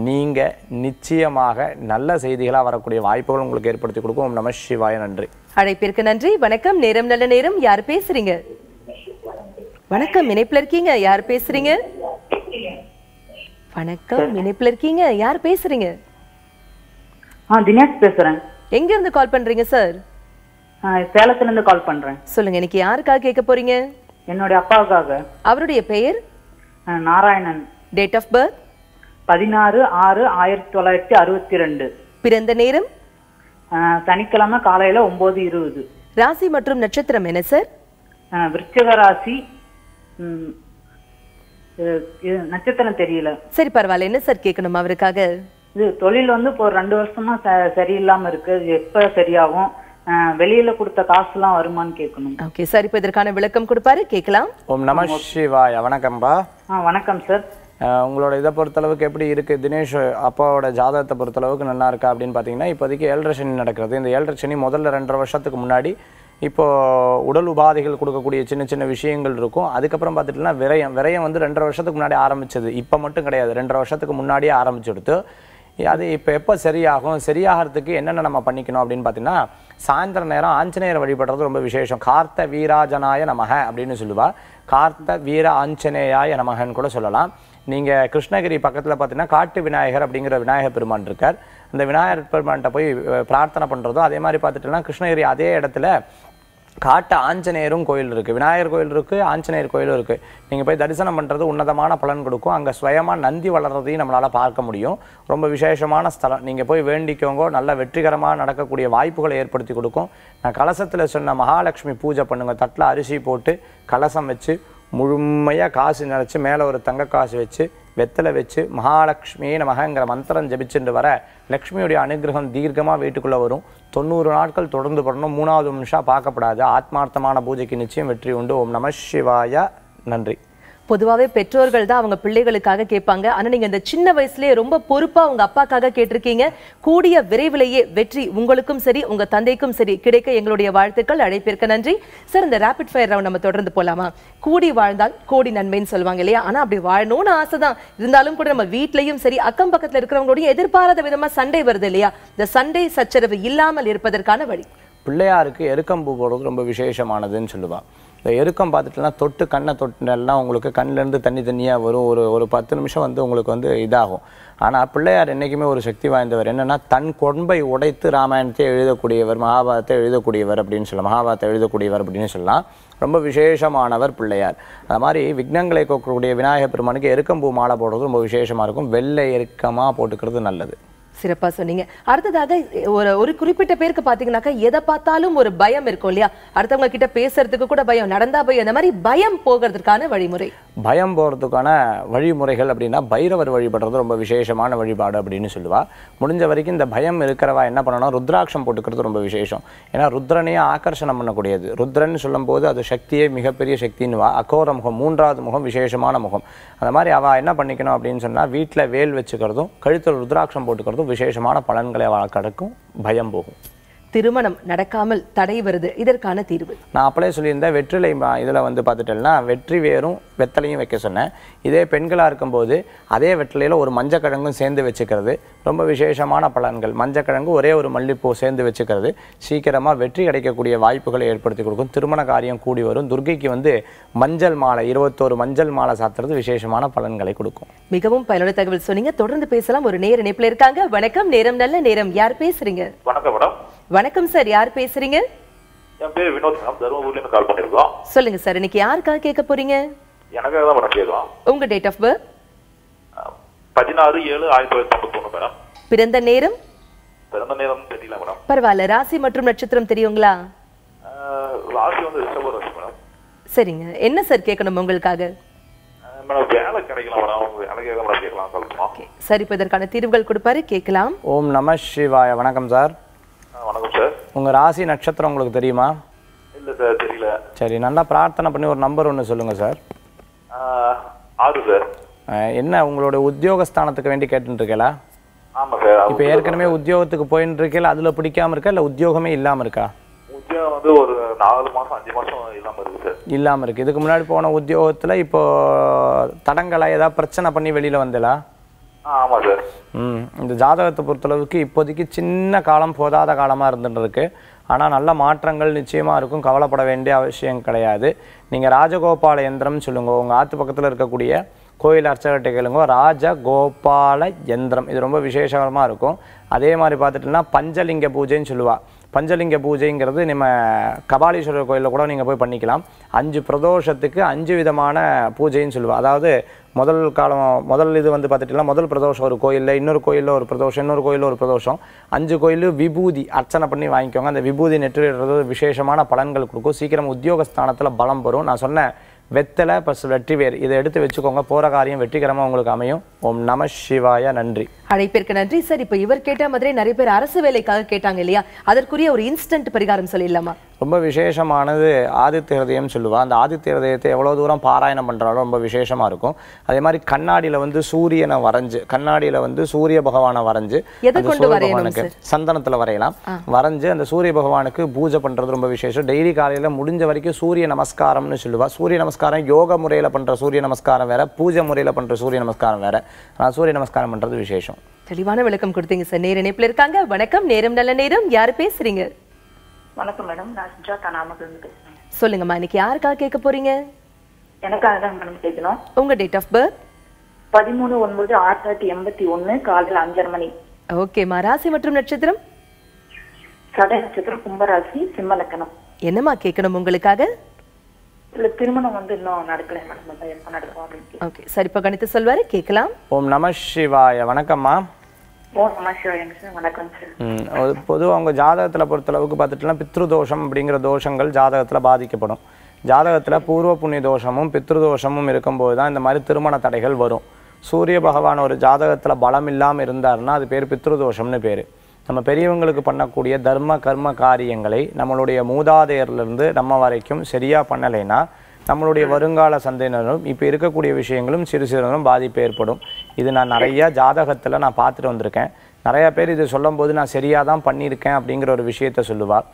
நீங்கள் நிச்சயமாக நல்ல செய்திகளாக வரக்கூடிய வாய்ப்புகள் உங்களுக்கு ஏற்படுத்தி கொடுக்கும். நம சிவாய நன்றி. அழைப்பிற்கு நன்றி. வணக்கம். நேரம் நல்ல நேரம். யார் பேசுறீங்க? வணக்கம் இணைப்புல இருக்கீங்க? யார் பேசுறீங்க? வணக்கம் இணைப்புல இருக்கீங்க? யார் பேசுறீங்க? ஆ தினேஷ் பேசுறேன். எங்க இருந்து கால் பண்றீங்க சார்? சேலத்துல இருந்து கால் பண்றேன். சொல்லுங்க இன்னைக்கு யாருக்காக கேட்க போறீங்க? என்னுடைய அப்பாவுக்காக. அவருடைய பெயர்? நாராயணன். டேட் ஆஃப் பர்த் பதினாறு ஆறு ஆயிரத்தி தொள்ளாயிரத்தி அறுபத்தி ரெண்டு பிறந்த நேரம்? சனிக்கிழமை காலையில ஒன்பது இருபது. ராசி மற்றும் நட்சத்திரம் என்ன சார்? விருச்சிக ராசி நட்சத்திரம் தெரியல. சரி பரவாயில்ல. என்ன சார் கேட்கணும் அவருக்காக? இது தொழில் வந்து இப்போ ரெண்டு வருஷமா ச- சரியில்லாம இருக்கு. எப்ப சரியாகும்? வெளியில கொடுத்த காசுலாம் வருமான்னு கேட்கணும். Okay sir. இப்போ இதற்கான விளக்கம் கொடுப்பாரு. கேட்கலாம். ஓம் நம சிவாய. வணக்கம்பா. ஆ வணக்கம் சார். உங்களோட இதை பொறுத்தளவுக்கு எப்படி இருக்குது தினேஷ் அப்பாவோட ஜாதகத்தை பொறுத்தளவுக்கு நல்லா இருக்கா அப்படின்னு பார்த்தீங்கன்னா இப்போதைக்கு ஏழரை சனி நடக்கிறது. இந்த ஏழரை சனி முதல்ல ரெண்டரை வருஷத்துக்கு முன்னாடி இப்போது உடல் உபாதைகள் கொடுக்கக்கூடிய சின்ன சின்ன விஷயங்கள் இருக்கும். அதுக்கப்புறம் பார்த்துட்டுனா விரயம். விரயம் வந்து ரெண்டரை வருஷத்துக்கு முன்னாடி ஆரம்பிச்சது. இப்போ மட்டும் கிடையாது. ரெண்டரை வருஷத்துக்கு முன்னாடியே ஆரம்பிச்சுடுத்து. அது இப்போ எப்போ சரியாகும்? சரியாகிறதுக்கு என்னென்ன நம்ம பண்ணிக்கணும் அப்படின்னு பார்த்தீங்கன்னா சாயந்தர நேரம் ஆஞ்சநேயர் வழிபடுறது ரொம்ப விசேஷம். கார்த்த வீராஜனாய நமக அப்படின்னு சொல்லுவா. கார்த்த வீர ஆஞ்சநேயாய நமகன்னு கூட சொல்லலாம். நீங்கள் கிருஷ்ணகிரி பக்கத்தில் பார்த்தீங்கன்னா காட்டு விநாயகர் அப்படிங்கிற விநாயகர் பெருமான் இருக்கார். அந்த விநாயகர் பெருமான்கிட்ட போய் பிரார்த்தனை பண்ணுறதும் அதே மாதிரி பார்த்துட்டோம்னா கிருஷ்ணகிரி அதே இடத்துல காட்டு ஆஞ்சநேயரும் கோயில் இருக்குது விநாயகர் கோயில் இருக்குது ஆஞ்சநேயர் கோயிலும் இருக்குது நீங்கள் போய் தரிசனம் பண்ணுறது உன்னதமான பலன் கொடுக்கும். அங்கே சுயமாக நந்தி வளர்றதையும் நம்மளால் பார்க்க முடியும். ரொம்ப விசேஷமான ஸ்தலம். நீங்கள் போய் வேண்டிக்கோங்க. நல்ல வெற்றிகரமாக நடக்கக்கூடிய வாய்ப்புகளை ஏற்படுத்தி கொடுக்கும். நான் கலசத்தில் சொன்ன மகாலட்சுமி பூஜை பண்ணுங்க. தட்டில் அரிசி போட்டு கலசம் வச்சு முழுமையாக காசு நினச்சி மேலே ஒரு தங்க காசு வச்சு வெத்தலை வச்சு மகாலட்சுமியே நமகங்கிற மந்திரம் ஜபிச்சுட்டு வர லக்ஷ்மியுடைய அனுகிரகம் தீர்க்கமாக வீட்டுக்குள்ளே வரும். தொண்ணூறு நாட்கள் தொடர்ந்து பண்ணணும். மூணாவது நிமிஷம் பார்க்கப்படாது. ஆத்மார்த்தமான பூஜைக்கு நிச்சயம் வெற்றி உண்டு. ஓம் நம சிவாய. நன்றி. பொதுவாகவே பெற்றோர்கள் தான் அவங்க பிள்ளைகளுக்காக கேட்பாங்க. ஆனா நீங்க இந்த சின்ன வயசுலயே ரொம்ப பொறுப்பா உங்கள் அப்பாக்காக கேட்டிருக்கீங்க. கூடிய விரைவிலேயே வெற்றி உங்களுக்கும் சரி உங்க தந்தைக்கும் சரி கிடைக்க எங்களுடைய வாழ்த்துக்கள் அழைப்பிற்கு நன்றி. சார் இந்த ரேபிட் ஃபயர் ரவுண்ட் நம்ம தொடர்ந்து போகலாமா கூடி வாழ்ந்தால் கோடி நன்மைன்னு சொல்லுவாங்க இல்லையா? ஆனா அப்படி வாழணும்னு ஆசைதான். இருந்தாலும் கூட நம்ம வீட்லயும் சரி அக்கம் பக்கத்துல இருக்கிறவங்களுடைய எதிர்பாராத விதமா சண்டை வருது இல்லையா? இந்த சண்டை சச்சரவு இல்லாமல் இருப்பதற்கான வழி. பிள்ளையாருக்கு எருக்கம்பு போடுறது ரொம்ப விசேஷமானதுன்னு சொல்லுவா இந்த எருக்கம் பார்த்துட்டுனா தொட்டு கண்ணை தொட்டுலாம் உங்களுக்கு கண்ணிலேருந்து தண்ணி தண்ணியாக வரும். ஒரு ஒரு பத்து நிமிஷம் வந்து உங்களுக்கு வந்து இதாகும். ஆனால் பிள்ளையார் என்றைக்குமே ஒரு சக்தி வாய்ந்தவர். என்னென்னா தன் கொன்பை உடைத்து ராமாயணத்தை எழுதக்கூடியவர் மகாபாரத்தை எழுதக்கூடியவர் அப்படின்னு சொல்லலாம். மகாபாரத்தை எழுதக்கூடியவர் அப்படின்னு சொல்லலாம். ரொம்ப விசேஷமானவர் பிள்ளையார். அது மாதிரி விக்னங்களை கோக்கக்கூடிய விநாயகர் பெருமானுக்கு எருக்கம்பூ மாலை போடுறது ரொம்ப விசேஷமாக இருக்கும். வெள்ளை எருக்கமாக போட்டுக்கிறது நல்லது. சிறப்பாக சொன்னீங்க. அடுத்ததாக ஒரு ஒரு குறிப்பிட்ட பேருக்கு பார்த்தீங்கன்னாக்கா எதை பார்த்தாலும் ஒரு பயம் இருக்கும் இல்லையா? அடுத்தவங்க கிட்ட பேசுறதுக்கு கூட பயம் நடந்தா பயம் இந்த மாதிரி பயம் போகிறதுக்கான வழிமுறை. பயம் போகிறதுக்கான வழிமுறைகள் அப்படின்னா பைரவர் வழிபடுறது ரொம்ப விசேஷமான வழிபாடு அப்படின்னு சொல்லுவா. முடிஞ்ச வரைக்கும் இந்த பயம் இருக்கிறவா என்ன பண்ணணும்? ருத்ராட்சம் போட்டுக்கிறது ரொம்ப விசேஷம். ஏன்னா ருத்ரனையே ஆகர்ஷணம் பண்ணக்கூடியது. ருத்ரன் சொல்லும்போது அது சக்தியே மிகப்பெரிய சக்தின்னுவா. அகோர முகம் மூன்றாவது முகம் விசேஷமான முகம். அந்த மாதிரி அவள் என்ன பண்ணிக்கணும் அப்படின்னு சொன்னால் வீட்டில் வேல் வச்சுக்கிறதும் கழுத்தில் ருத்ராட்சம் போட்டுக்கிறதும் விசேஷமான பலன்களை அவள் பயம் போகும். திருமணம் நடக்காமல் தடை வருது. இதற்கான தீர்வு. நான் அப்பளே சொல்லியிருந்தேன் வெற்றிலை இதில் வந்து பார்த்துட்டேன்னா வெற்றி வேரும் வெத்தலையும் வைக்க சொன்னேன். இதே பெண்களாக இருக்கும்போது அதே வெற்றிலையில் ஒரு மஞ்சக்கிழங்கும் சேர்ந்து வச்சுக்கிறது. ரொம்ப விசேஷமான பலன்கள். மஞ்சக்கிழங்கு ஒரே ஒரு மல்லிப்பூ சேர்ந்து வச்சுக்கிறது. சீக்கிரமாக வெற்றி கிடைக்கக்கூடிய வாய்ப்புகளை ஏற்படுத்தி கொடுக்கும். திருமண காரியம் கூடி வரும். துர்க்கைக்கு வந்து மஞ்சள் மாலை இருபத்தோரு மஞ்சள் மாலை சாத்துறது விசேஷமான பலன்களை கொடுக்கும். மிகவும் பயனுள்ள தகவல் சொன்னீங்க. தொடர்ந்து பேசலாம். ஒரு நேர இணைப்புல இருக்காங்க. வணக்கம். நேரம் நல்ல நேரம். யார் பேசுறீங்க? வணக்கம் மேடம். வணக்கம் சார் யார் பேசுறீங்க? என் பேர் வினோத் மேம். தருமபுரில இருந்து கால் பண்ணிருக்கோம் சொல்லுங்க சார் இன்னைக்கு யாருக்காக கேட்க போறீங்க? எனக்காக தான் மேடம் கேட்கலாம். உங்க டேட் ஆஃப் பர்த் பதினாறு ஏழு ஆயிரத்தி தொள்ளாயிரத்தி தொண்ணூத்தி ஒண்ணு மேடம். பிறந்த நேரம்? பிறந்த நேரம் தெரியல மேடம். பரவாயில்ல ராசி மற்றும் நட்சத்திரம் தெரியுங்களா? ராசி வந்து ரிஷப ராசி மேடம். சரிங்க. என்ன சார் கேட்கணும் உங்களுக்காக? மேடம் வேலை கிடைக்கலாம் மேடம். மேடம். கேட்கலாம் சரி இப்ப இதற்கான தீர்வுகள் கொடுப்பாரு கேட்கலாம். ஓம் நம சிவாய. வணக்கம் சார். வணக்கம் சார் உங்கள் ராசி நட்சத்திரம் உங்களுக்கு தெரியுமா? இல்ல சார் தெரியல. சரி நல்லா பிரார்த்தனை பண்ணி ஒரு நம்பர் ஒன்று சொல்லுங்கள் சார் ஆறு சார் என்ன உங்களோட உத்தியோகஸ்தானத்துக்கு வேண்டி கேட்டுட்டு இருக்கீங்களா ஆமா சார் இப்போ ஏற்கனவே உத்தியோகத்துக்கு போயின்னு இருக்கீங்களா அதில் பிடிக்காம இருக்கா? இல்லை உத்தியோகமே இல்லாமல் இருக்கா? உத்தியோகம் வந்து ஒரு நாலு மாசம் அஞ்சு மாசம் இல்லாம இருக்கு சார் இல்லாமல் இருக்கு. இதுக்கு முன்னாடி போன உத்தியோகத்தில் இப்போ தடங்களா ஏதாவது பிரச்சனை பண்ணி வெளியில் வந்தலா ஆமாம் சார் ம் இந்த ஜாதகத்தை பொறுத்தளவுக்கு இப்போதைக்கு சின்ன காலம் போதாத காலமாக இருந்துட்டு இருக்கு ஆனால் நல்ல மாற்றங்கள் நிச்சயமாக இருக்கும். கவலைப்பட வேண்டிய அவசியம் கிடையாது. நீங்கள் ராஜகோபால யந்திரம்னு சொல்லுங்க. உங்கள் ஆத்து பக்கத்தில் இருக்கக்கூடிய கோயில் அர்ச்சகர்கிட்ட கேளுங்க. ராஜகோபால யந்திரம் இது ரொம்ப விசேஷகரமாக இருக்கும். அதே மாதிரி பார்த்துட்டுனா பஞ்சலிங்க பூஜைன்னு சொல்லுவா. பஞ்சலிங்க பூஜைங்கிறது நம்ம கபாலீஸ்வரர் கோயிலில் கூட நீங்கள் போய் பண்ணிக்கலாம். அஞ்சு பிரதோஷத்துக்கு அஞ்சு விதமான பூஜைன்னு சொல்லுவோம் அதாவது முதல் காலம் முதல் இது வந்து பார்த்துட்டிங்கன்னா முதல் பிரதோஷம் ஒரு கோயிலில் இன்னொரு கோயிலில் ஒரு பிரதோஷம் இன்னொரு கோயிலில் ஒரு பிரதோஷம். அஞ்சு கோயில் விபூதி அர்ச்சனை பண்ணி வாங்கிக்கோங்க. அந்த விபூதி நெற்றிடுறது விசேஷமான பலன்கள் கொடுக்கும். சீக்கிரம் உத்தியோகஸ்தானத்தில் பலம் பெறும். நான் சொன்னேன் வெத்தலை ப்ளஸ் வெற்றிவேர் இதை எடுத்து வச்சுக்கோங்க. போகிற காரியம் வெற்றிகரமாக உங்களுக்கு அமையும். ஓம் நம சிவாய. நன்றி. அழைப்பிற்கு நன்றி. சார் இப்ப இவர் கேட்ட மாதிரி நிறைய பேர் அரசு வேலைக்காக கேட்டாங்க இல்லையா? அதற்குரிய ஒரு இன்ஸ்டன்ட் பரிகாரம் சொல்லிடலாமா? ரொம்ப விசேஷமானது ஆதித்ய ஹிருதயம் சொல்லுவா. அந்த ஆதித்ய ஹிருதயத்தை எவ்வளோ தூரம் பாராயணம் பண்ணுறாலும் ரொம்ப விசேஷமாக இருக்கும். அதே மாதிரி கண்ணாடியில் வந்து சூரியனை வரைஞ்சு கண்ணாடியில் வந்து சூரிய பகவானை வரைஞ்சு எதை அந்த கொண்டு சூரிய பகவானுக்கு? சந்தனத்தில் வரையலாம். வரைஞ்சு அந்த சூரிய பகவானுக்கு பூஜை பண்ணுறது ரொம்ப விசேஷம். டெய்லி காலையில் முடிஞ்ச வரைக்கும் சூரிய நமஸ்காரம்னு சொல்லுவா. சூரிய நமஸ்காரம் யோக முறையில் பண்ணுற சூரிய நமஸ்காரம் வேற பூஜை முறையில் பண்ணுற சூரிய நமஸ்காரம் வேற. ஆனால் சூரிய நமஸ்காரம் பண்ணுறது விசேஷம். தெளிவான விளக்கம் கொடுத்தீங்க சார். நேர இணைப்புல இருக்காங்க. வணக்கம். நேரம் நல்ல நேரம். யாரு பேசுறீங்க? வணக்கம் மேடம். நான் சுஜாதா. நாமக்கல் பேசுறேன். சொல்லுங்கம்மா. இன்னைக்கு யாருக்காக கேட்க போறீங்க? எனக்காக தான் மேடம் கேட்கணும். உங்க டேட் ஆஃப் பர்த் பதிமூணு ஒன்பது ஆயிரத்தி தொள்ளாயிரத்தி எண்பத்தி ஒண்ணு காலையில் அஞ்சரை மணி. ஓகேம்மா ராசி மற்றும் நட்சத்திரம்? சட நட்சத்திரம் கும்பராசி சிம்மலக்கணம் என்னம்மா கேட்கணும் உங்களுக்காக? இல்ல திருமணம் வந்து இன்னும் நடக்கல மேடம். அதான் எப்ப நடக்கும் அப்படின்னு ஓகே சரிப்பா கணித்து சொல்வாரு. கேட்கலாம். ஓம் நம சிவாய. வணக்கம்மா. பொதுவாக உங்கள் ஜாதகத்தில் பொறுத்தளவுக்கு பார்த்துட்டுனா பித்ருதோஷம் அப்படிங்கிற தோஷங்கள் ஜாதகத்தில் பாதிக்கப்படும். ஜாதகத்தில் பூர்வ புண்ணிய தோஷமும் பித்ருதோஷமும் இருக்கும்போது தான் இந்த மாதிரி திருமண தடைகள் வரும். சூரிய பகவான் ஒரு ஜாதகத்தில் பலம் இல்லாமல் இருந்தாருன்னா அது பேர் பித்ருதோஷம்னு பேர். நம்ம பெரியவங்களுக்கு பண்ணக்கூடிய தர்ம கர்ம காரியங்களை நம்மளுடைய மூதாதையர்லேருந்து நம்ம வரைக்கும் சரியாக பண்ணலைன்னா நம்மளுடைய வருங்கால சந்தையினரும் இப்போ இருக்கக்கூடிய விஷயங்களும் சிறு சிறுவரும் பாதிப்பு ஏற்படும். இது நான் நிறைய ஜாதகத்தில் நான் பார்த்துட்டு வந்திருக்கேன். நிறைய பேர் இது சொல்லும்போது நான் சரியாக தான் பண்ணியிருக்கேன் அப்படிங்கிற ஒரு விஷயத்த சொல்லுவார்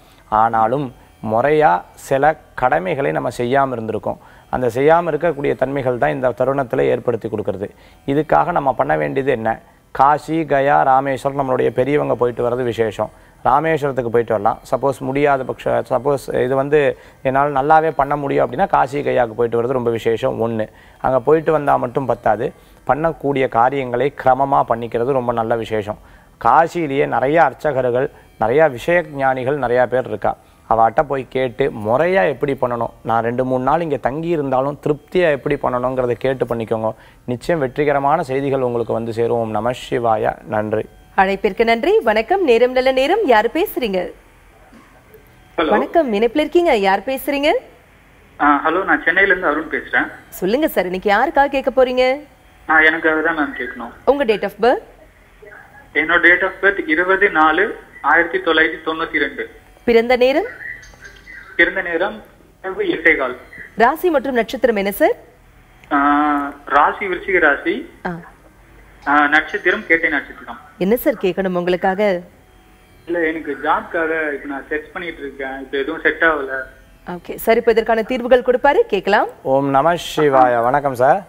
ஆனாலும் முறையாக சில கடமைகளை நம்ம செய்யாமல் இருந்திருக்கோம். அந்த செய்யாமல் இருக்கக்கூடிய தன்மைகள் தான் இந்த தருணத்தில் ஏற்படுத்தி கொடுக்குறது. இதுக்காக நம்ம பண்ண வேண்டியது என்ன? காசி கயா ராமேஸ்வரம் நம்மளுடைய பெரியவங்க போயிட்டு வர்றது விசேஷம். ராமேஸ்வரத்துக்கு போயிட்டு வரலாம். சப்போஸ் முடியாத பட்ச சப்போஸ் இது வந்து என்னால் நல்லாவே பண்ண முடியும் அப்படின்னா காசி கையாவுக்கு போயிட்டு வர்றது ரொம்ப விசேஷம். ஒன்று அங்கே போயிட்டு வந்தால் மட்டும் பத்தாது. பண்ணக்கூடிய காரியங்களை கிரமமாக பண்ணிக்கிறது ரொம்ப நல்ல விசேஷம். காசியிலேயே நிறைய அர்ச்சகர்கள் நிறையா விஷய ஞானிகள் நிறையா பேர் இருக்கா. அவட்ட போய் கேட்டு முறையாக எப்படி பண்ணணும்? நான் ரெண்டு மூணு நாள் இங்கே தங்கி இருந்தாலும் திருப்தியாக எப்படி பண்ணணுங்கிறத கேட்டு பண்ணிக்கோங்க. நிச்சயம் வெற்றிகரமான செய்திகள் உங்களுக்கு வந்து சேரும் ஓம் நம சிவாய. நன்றி. அழைப்பிற்கு நன்றி. வணக்கம். நேரம் நல்ல நேரம். யார் பேசுறீங்க? வணக்கம். இணைப்புல இருக்கீங்க. யார் பேசுறீங்க? ஹலோ. நான் சென்னையில இருந்து அருண் பேசுறேன். சொல்லுங்க சார். இன்னைக்கு யாருக்காக கேட்க போறீங்க? நான் எனக்காக தான் மேம் கேட்கணும் உங்க டேட் ஆஃப் பர்த் என்னோட டேட் ஆஃப் பர்த் இருபது நாலு ஆயிரத்தி தொள்ளாயிரத்தி தொண்ணூத்தி ரெண்டு. பிறந்த நேரம்? பிறந்த நேரம் எட்டே கால். ராசி மற்றும் நட்சத்திரம் என்ன சார் ஆஹ், ராசி விருச்சிக ராசி. நட்சத்திரம் கேட்டை நட்சத்திரம். என்ன சார் கேட்கணும் உங்களுக்காக? இல்ல எனக்கு ஜாப்காக இப்ப நான் செர்ச் பண்ணிட்டு இருக்கேன். இப்ப எதுவும் செட் ஆகல. ஓகே சார் இப்போ இதற்கான தீர்வுகள் கொடுப்பாரு? கேட்கலாம். ஓம் நம சிவாய. வணக்கம் சார்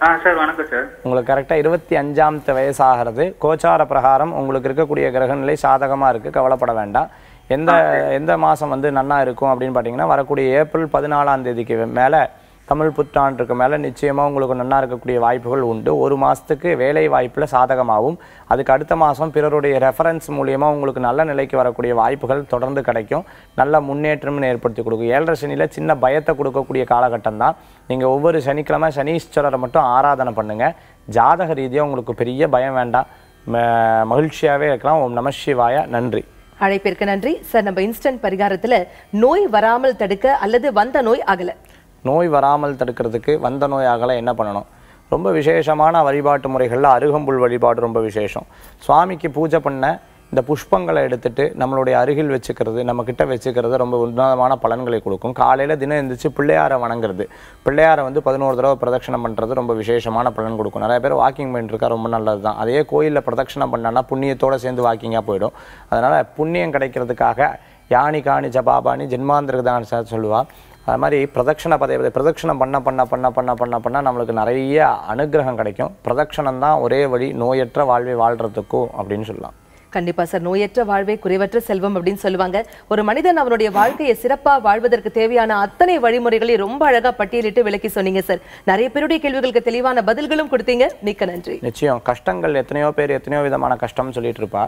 சார் வணக்கம் சார். உங்களுக்கு கரெக்டாக இருபத்தி அஞ்சாமத்து வயசாகிறது. கோச்சார பிரகாரம் உங்களுக்கு இருக்கக்கூடிய கிரகநிலை சாதகமாக இருக்குது கவலைப்பட வேண்டாம். எந்த எந்த மாதம் வந்து நன்னா இருக்கும் அப்படின்னு பார்த்தீங்கன்னா வரக்கூடிய ஏப்ரல் பதினாலாம் தேதிக்கு மேலே தமிழ் புத்தாண்டுக்கு மேலே நிச்சயமாக உங்களுக்கு நன்னா இருக்கக்கூடிய வாய்ப்புகள் உண்டு. ஒரு மாதத்துக்கு வேலை வாய்ப்பில் சாதகமாகவும் அதுக்கு அடுத்த மாதம் பிறருடைய ரெஃபரன்ஸ் மூலியமாக உங்களுக்கு நல்ல நிலைக்கு வரக்கூடிய வாய்ப்புகள் தொடர்ந்து கிடைக்கும். நல்ல முன்னேற்றம்னு ஏற்படுத்தி கொடுக்கும். ஏழரை சனியில் சின்ன பயத்தை கொடுக்கக்கூடிய காலகட்டம் தான் நீங்கள் ஒவ்வொரு சனிக்கிழமை சனீஸ்வரரை மட்டும் ஆராதனை பண்ணுங்கள் ஜாதக ரீதியாக உங்களுக்கு பெரிய பயம் வேண்டாம். ம- மகிழ்ச்சியாகவே இருக்கலாம். ஓம் நம சிவாய. நன்றி. அழைப்பிற்கு நன்றி. சார் நம்ம இன்ஸ்டன்ட் பரிகாரத்தில் நோய் வராமல் தடுக்க அல்லது வந்த நோய் அகல. நோய் வராமல் தடுக்கிறதுக்கு வந்த நோய் என்ன பண்ணணும்? ரொம்ப விசேஷமான வழிபாட்டு முறைகளில் அருகம்புல் வழிபாடு ரொம்ப விசேஷம். சுவாமிக்கு பூஜை பண்ண இந்த புஷ்பங்களை எடுத்துட்டு நம்மளுடைய அருகில் வச்சுக்கிறது நம்ம கிட்ட வச்சுக்கிறது ரொம்ப உன்னதமான பலன்களை கொடுக்கும். காலையில் தினம் எந்திரிச்சு பிள்ளையாரை வணங்குறது. பிள்ளையாரை வந்து பதினோரு தடவை பிரதட்சணம் பண்ணுறது ரொம்ப விசேஷமான பலன் கொடுக்கும். நிறைய பேர் வாக்கிங் பண்ணிட்டு ரொம்ப நல்லது தான். அதே கோயிலில் பிரதட்சணம் பண்ணான்னா புண்ணியத்தோடு சேர்ந்து வாக்கிங்காக போயிடும். அதனால் புண்ணியம் கிடைக்கிறதுக்காக யானி காணி ஜபாபானி ஜென்மாந்திரதான் சொல்லுவா அது மாதிரி பிரதட்சண பதே பதே பிரதட்சணம் பண்ண பண்ண பண்ண பண்ண பண்ண பண்ண நம்மளுக்கு நிறைய அனுகிரகம் கிடைக்கும். பிரதட்சணம் தான் ஒரே வழி நோயற்ற வாழ்வை வாழ்றதுக்கும் அப்படின்னு சொல்லலாம். கண்டிப்பா சார். நோயற்ற வாழ்வே குறைவற்ற செல்வம் அப்படின்னு சொல்லுவாங்க. ஒரு மனிதன் அவனுடைய வாழ்க்கையை சிறப்பா வாழ்வதற்கு தேவையான அத்தனை வழிமுறைகளை ரொம்ப அழகா பட்டியலிட்டு விளக்கி சொன்னீங்க சார். நிறைய பேருடைய கேள்விகளுக்கு தெளிவான பதில்களும் கொடுத்தீங்க. மிக்க நன்றி. நிச்சயம். கஷ்டங்கள் எத்தனையோ பேர் எத்தனையோ விதமான கஷ்டம்னு சொல்லிட்டு இருப்பா.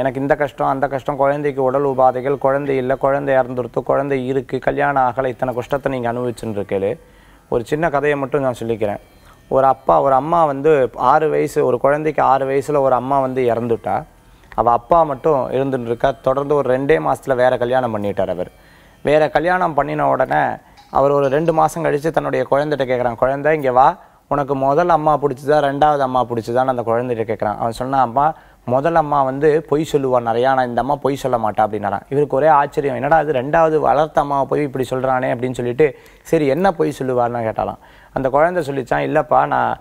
எனக்கு இந்த கஷ்டம் அந்த கஷ்டம் குழந்தைக்கு உடல் உபாதைகள் குழந்தை இல்லை குழந்தை இறந்துருத்து குழந்தை இருக்குது கல்யாணம் ஆகலை இத்தனை கஷ்டத்தை நீங்கள் அனுபவிச்சுன்னு ஒரு சின்ன கதையை மட்டும் நான் சொல்லிக்கிறேன். ஒரு அப்பா ஒரு அம்மா வந்து ஆறு வயசு ஒரு குழந்தைக்கு ஆறு வயசில் ஒரு அம்மா வந்து இறந்துட்டா. அவள் அப்பா மட்டும் இருந்துட்டு இருக்கா. தொடர்ந்து ஒரு ரெண்டே மாதத்தில் வேறு கல்யாணம் பண்ணிட்டார் அவர். வேறு கல்யாணம் பண்ணின உடனே அவர் ஒரு ரெண்டு மாதம் கழித்து தன்னுடைய குழந்தைகிட்ட கேட்குறான் குழந்தை இங்கே வா. உனக்கு முதல் அம்மா பிடிச்சதா ரெண்டாவது அம்மா பிடிச்சதான்னு அந்த குழந்தைகிட்ட கேட்குறான் அவன் சொன்னான் அம்மா முதல் அம்மா வந்து பொய் சொல்லுவாள் நிறையா நான் இந்த அம்மா பொய் சொல்ல மாட்டா அப்படின்னாரா இவருக்கு ஒரே ஆச்சரியம் என்னடா அது ரெண்டாவது வளர்த்த அம்மாவை போய் இப்படி சொல்கிறானே அப்படின்னு சொல்லிட்டு சரி என்ன பொய் சொல்லுவார்னு கேட்டாலாம் அந்த குழந்தை சொல்லிச்சான் இல்லைப்பா நான்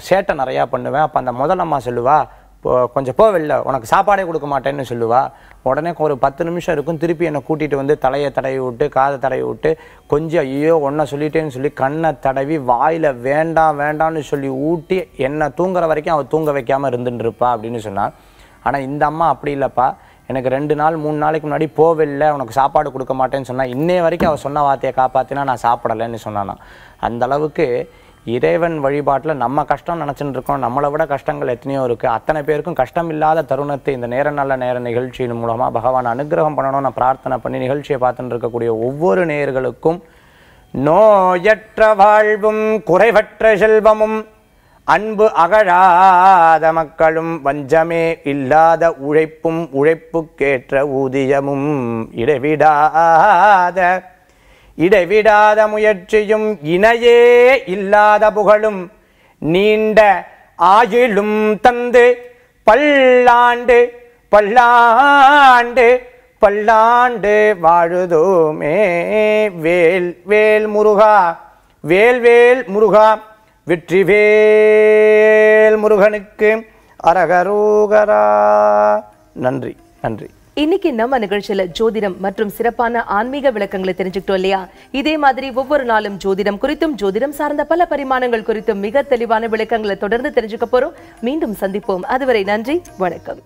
சேட்டை நிறையா பண்ணுவேன் அப்போ அந்த முதல் அம்மா சொல்லுவா கொஞ்சம் போ வெளில உனக்கு சாப்பாடே கொடுக்க மாட்டேன்னு சொல்லுவாள் உடனே ஒரு பத்து நிமிஷம் இருக்கும் திருப்பி என்னை கூட்டிகிட்டு வந்து தலையை தடவி விட்டு காதை தடவி விட்டு கொஞ்சம் ஐயோ ஒன்றை சொல்லிட்டேன்னு சொல்லி கண்ணை தடவி வாயில் வேண்டாம் வேண்டாம்னு சொல்லி ஊட்டி என்னை தூங்குற வரைக்கும் அவள் தூங்க வைக்காமல் இருந்துட்டு இருப்பா அப்படின்னு சொன்னான் ஆனால் இந்த அம்மா அப்படி இல்லைப்பா. எனக்கு ரெண்டு நாள் மூணு நாளைக்கு முன்னாடி போவில்லை உனக்கு சாப்பாடு கொடுக்க மாட்டேன்னு சொன்னால் இன்னைய வரைக்கும் அவள் சொன்ன வார்த்தையை காப்பாற்றினா நான் சாப்பிடலைன்னு சொன்னானா. அந்த அளவுக்கு இறைவன் வழிபாட்டில் நம்ம கஷ்டம் நினச்சிட்டு இருக்கோம். நம்மளை விட கஷ்டங்கள் எத்தனையோ இருக்குது அத்தனை பேருக்கும் கஷ்டம் இல்லாத தருணத்தை இந்த நேர நல்ல நேர நிகழ்ச்சியின் மூலமாக பகவான் அனுகிரகம் பண்ணணும்னு நான் பிரார்த்தனை பண்ணி நிகழ்ச்சியை பார்த்துட்டு இருக்கக்கூடிய ஒவ்வொரு நேயர்களுக்கும் நோயற்ற வாழ்வும் குறைவற்ற செல்வமும் அன்பு அகழாத மக்களும் வஞ்சமே இல்லாத உழைப்பும் உழைப்புக்கேற்ற ஊதியமும் இடைவிடாத இடைவிடாத முயற்சியும் இணையே இல்லாத புகழும் நீண்ட ஆயுளும் தந்து பல்லாண்டு பல்லாண்டு பல்லாண்டு வாழுதோமே. வேல் வேல் முருகா வேல் வேல் முருகா வெற்றிவேல் முருகனுக்கு அரகரோகரா. நன்றி நன்றி. இன்னைக்கு நம்ம நிகழ்ச்சியில ஜோதிடம் மற்றும் சிறப்பான ஆன்மீக விளக்கங்களை தெரிஞ்சுக்கிட்டோம் இல்லையா? இதே மாதிரி ஒவ்வொரு நாளும் ஜோதிடம் குறித்தும் ஜோதிடம் சார்ந்த பல பரிமாணங்கள் குறித்தும் மிக தெளிவான விளக்கங்களை தொடர்ந்து தெரிஞ்சுக்க போறோம். மீண்டும் சந்திப்போம். அதுவரை நன்றி வணக்கம்.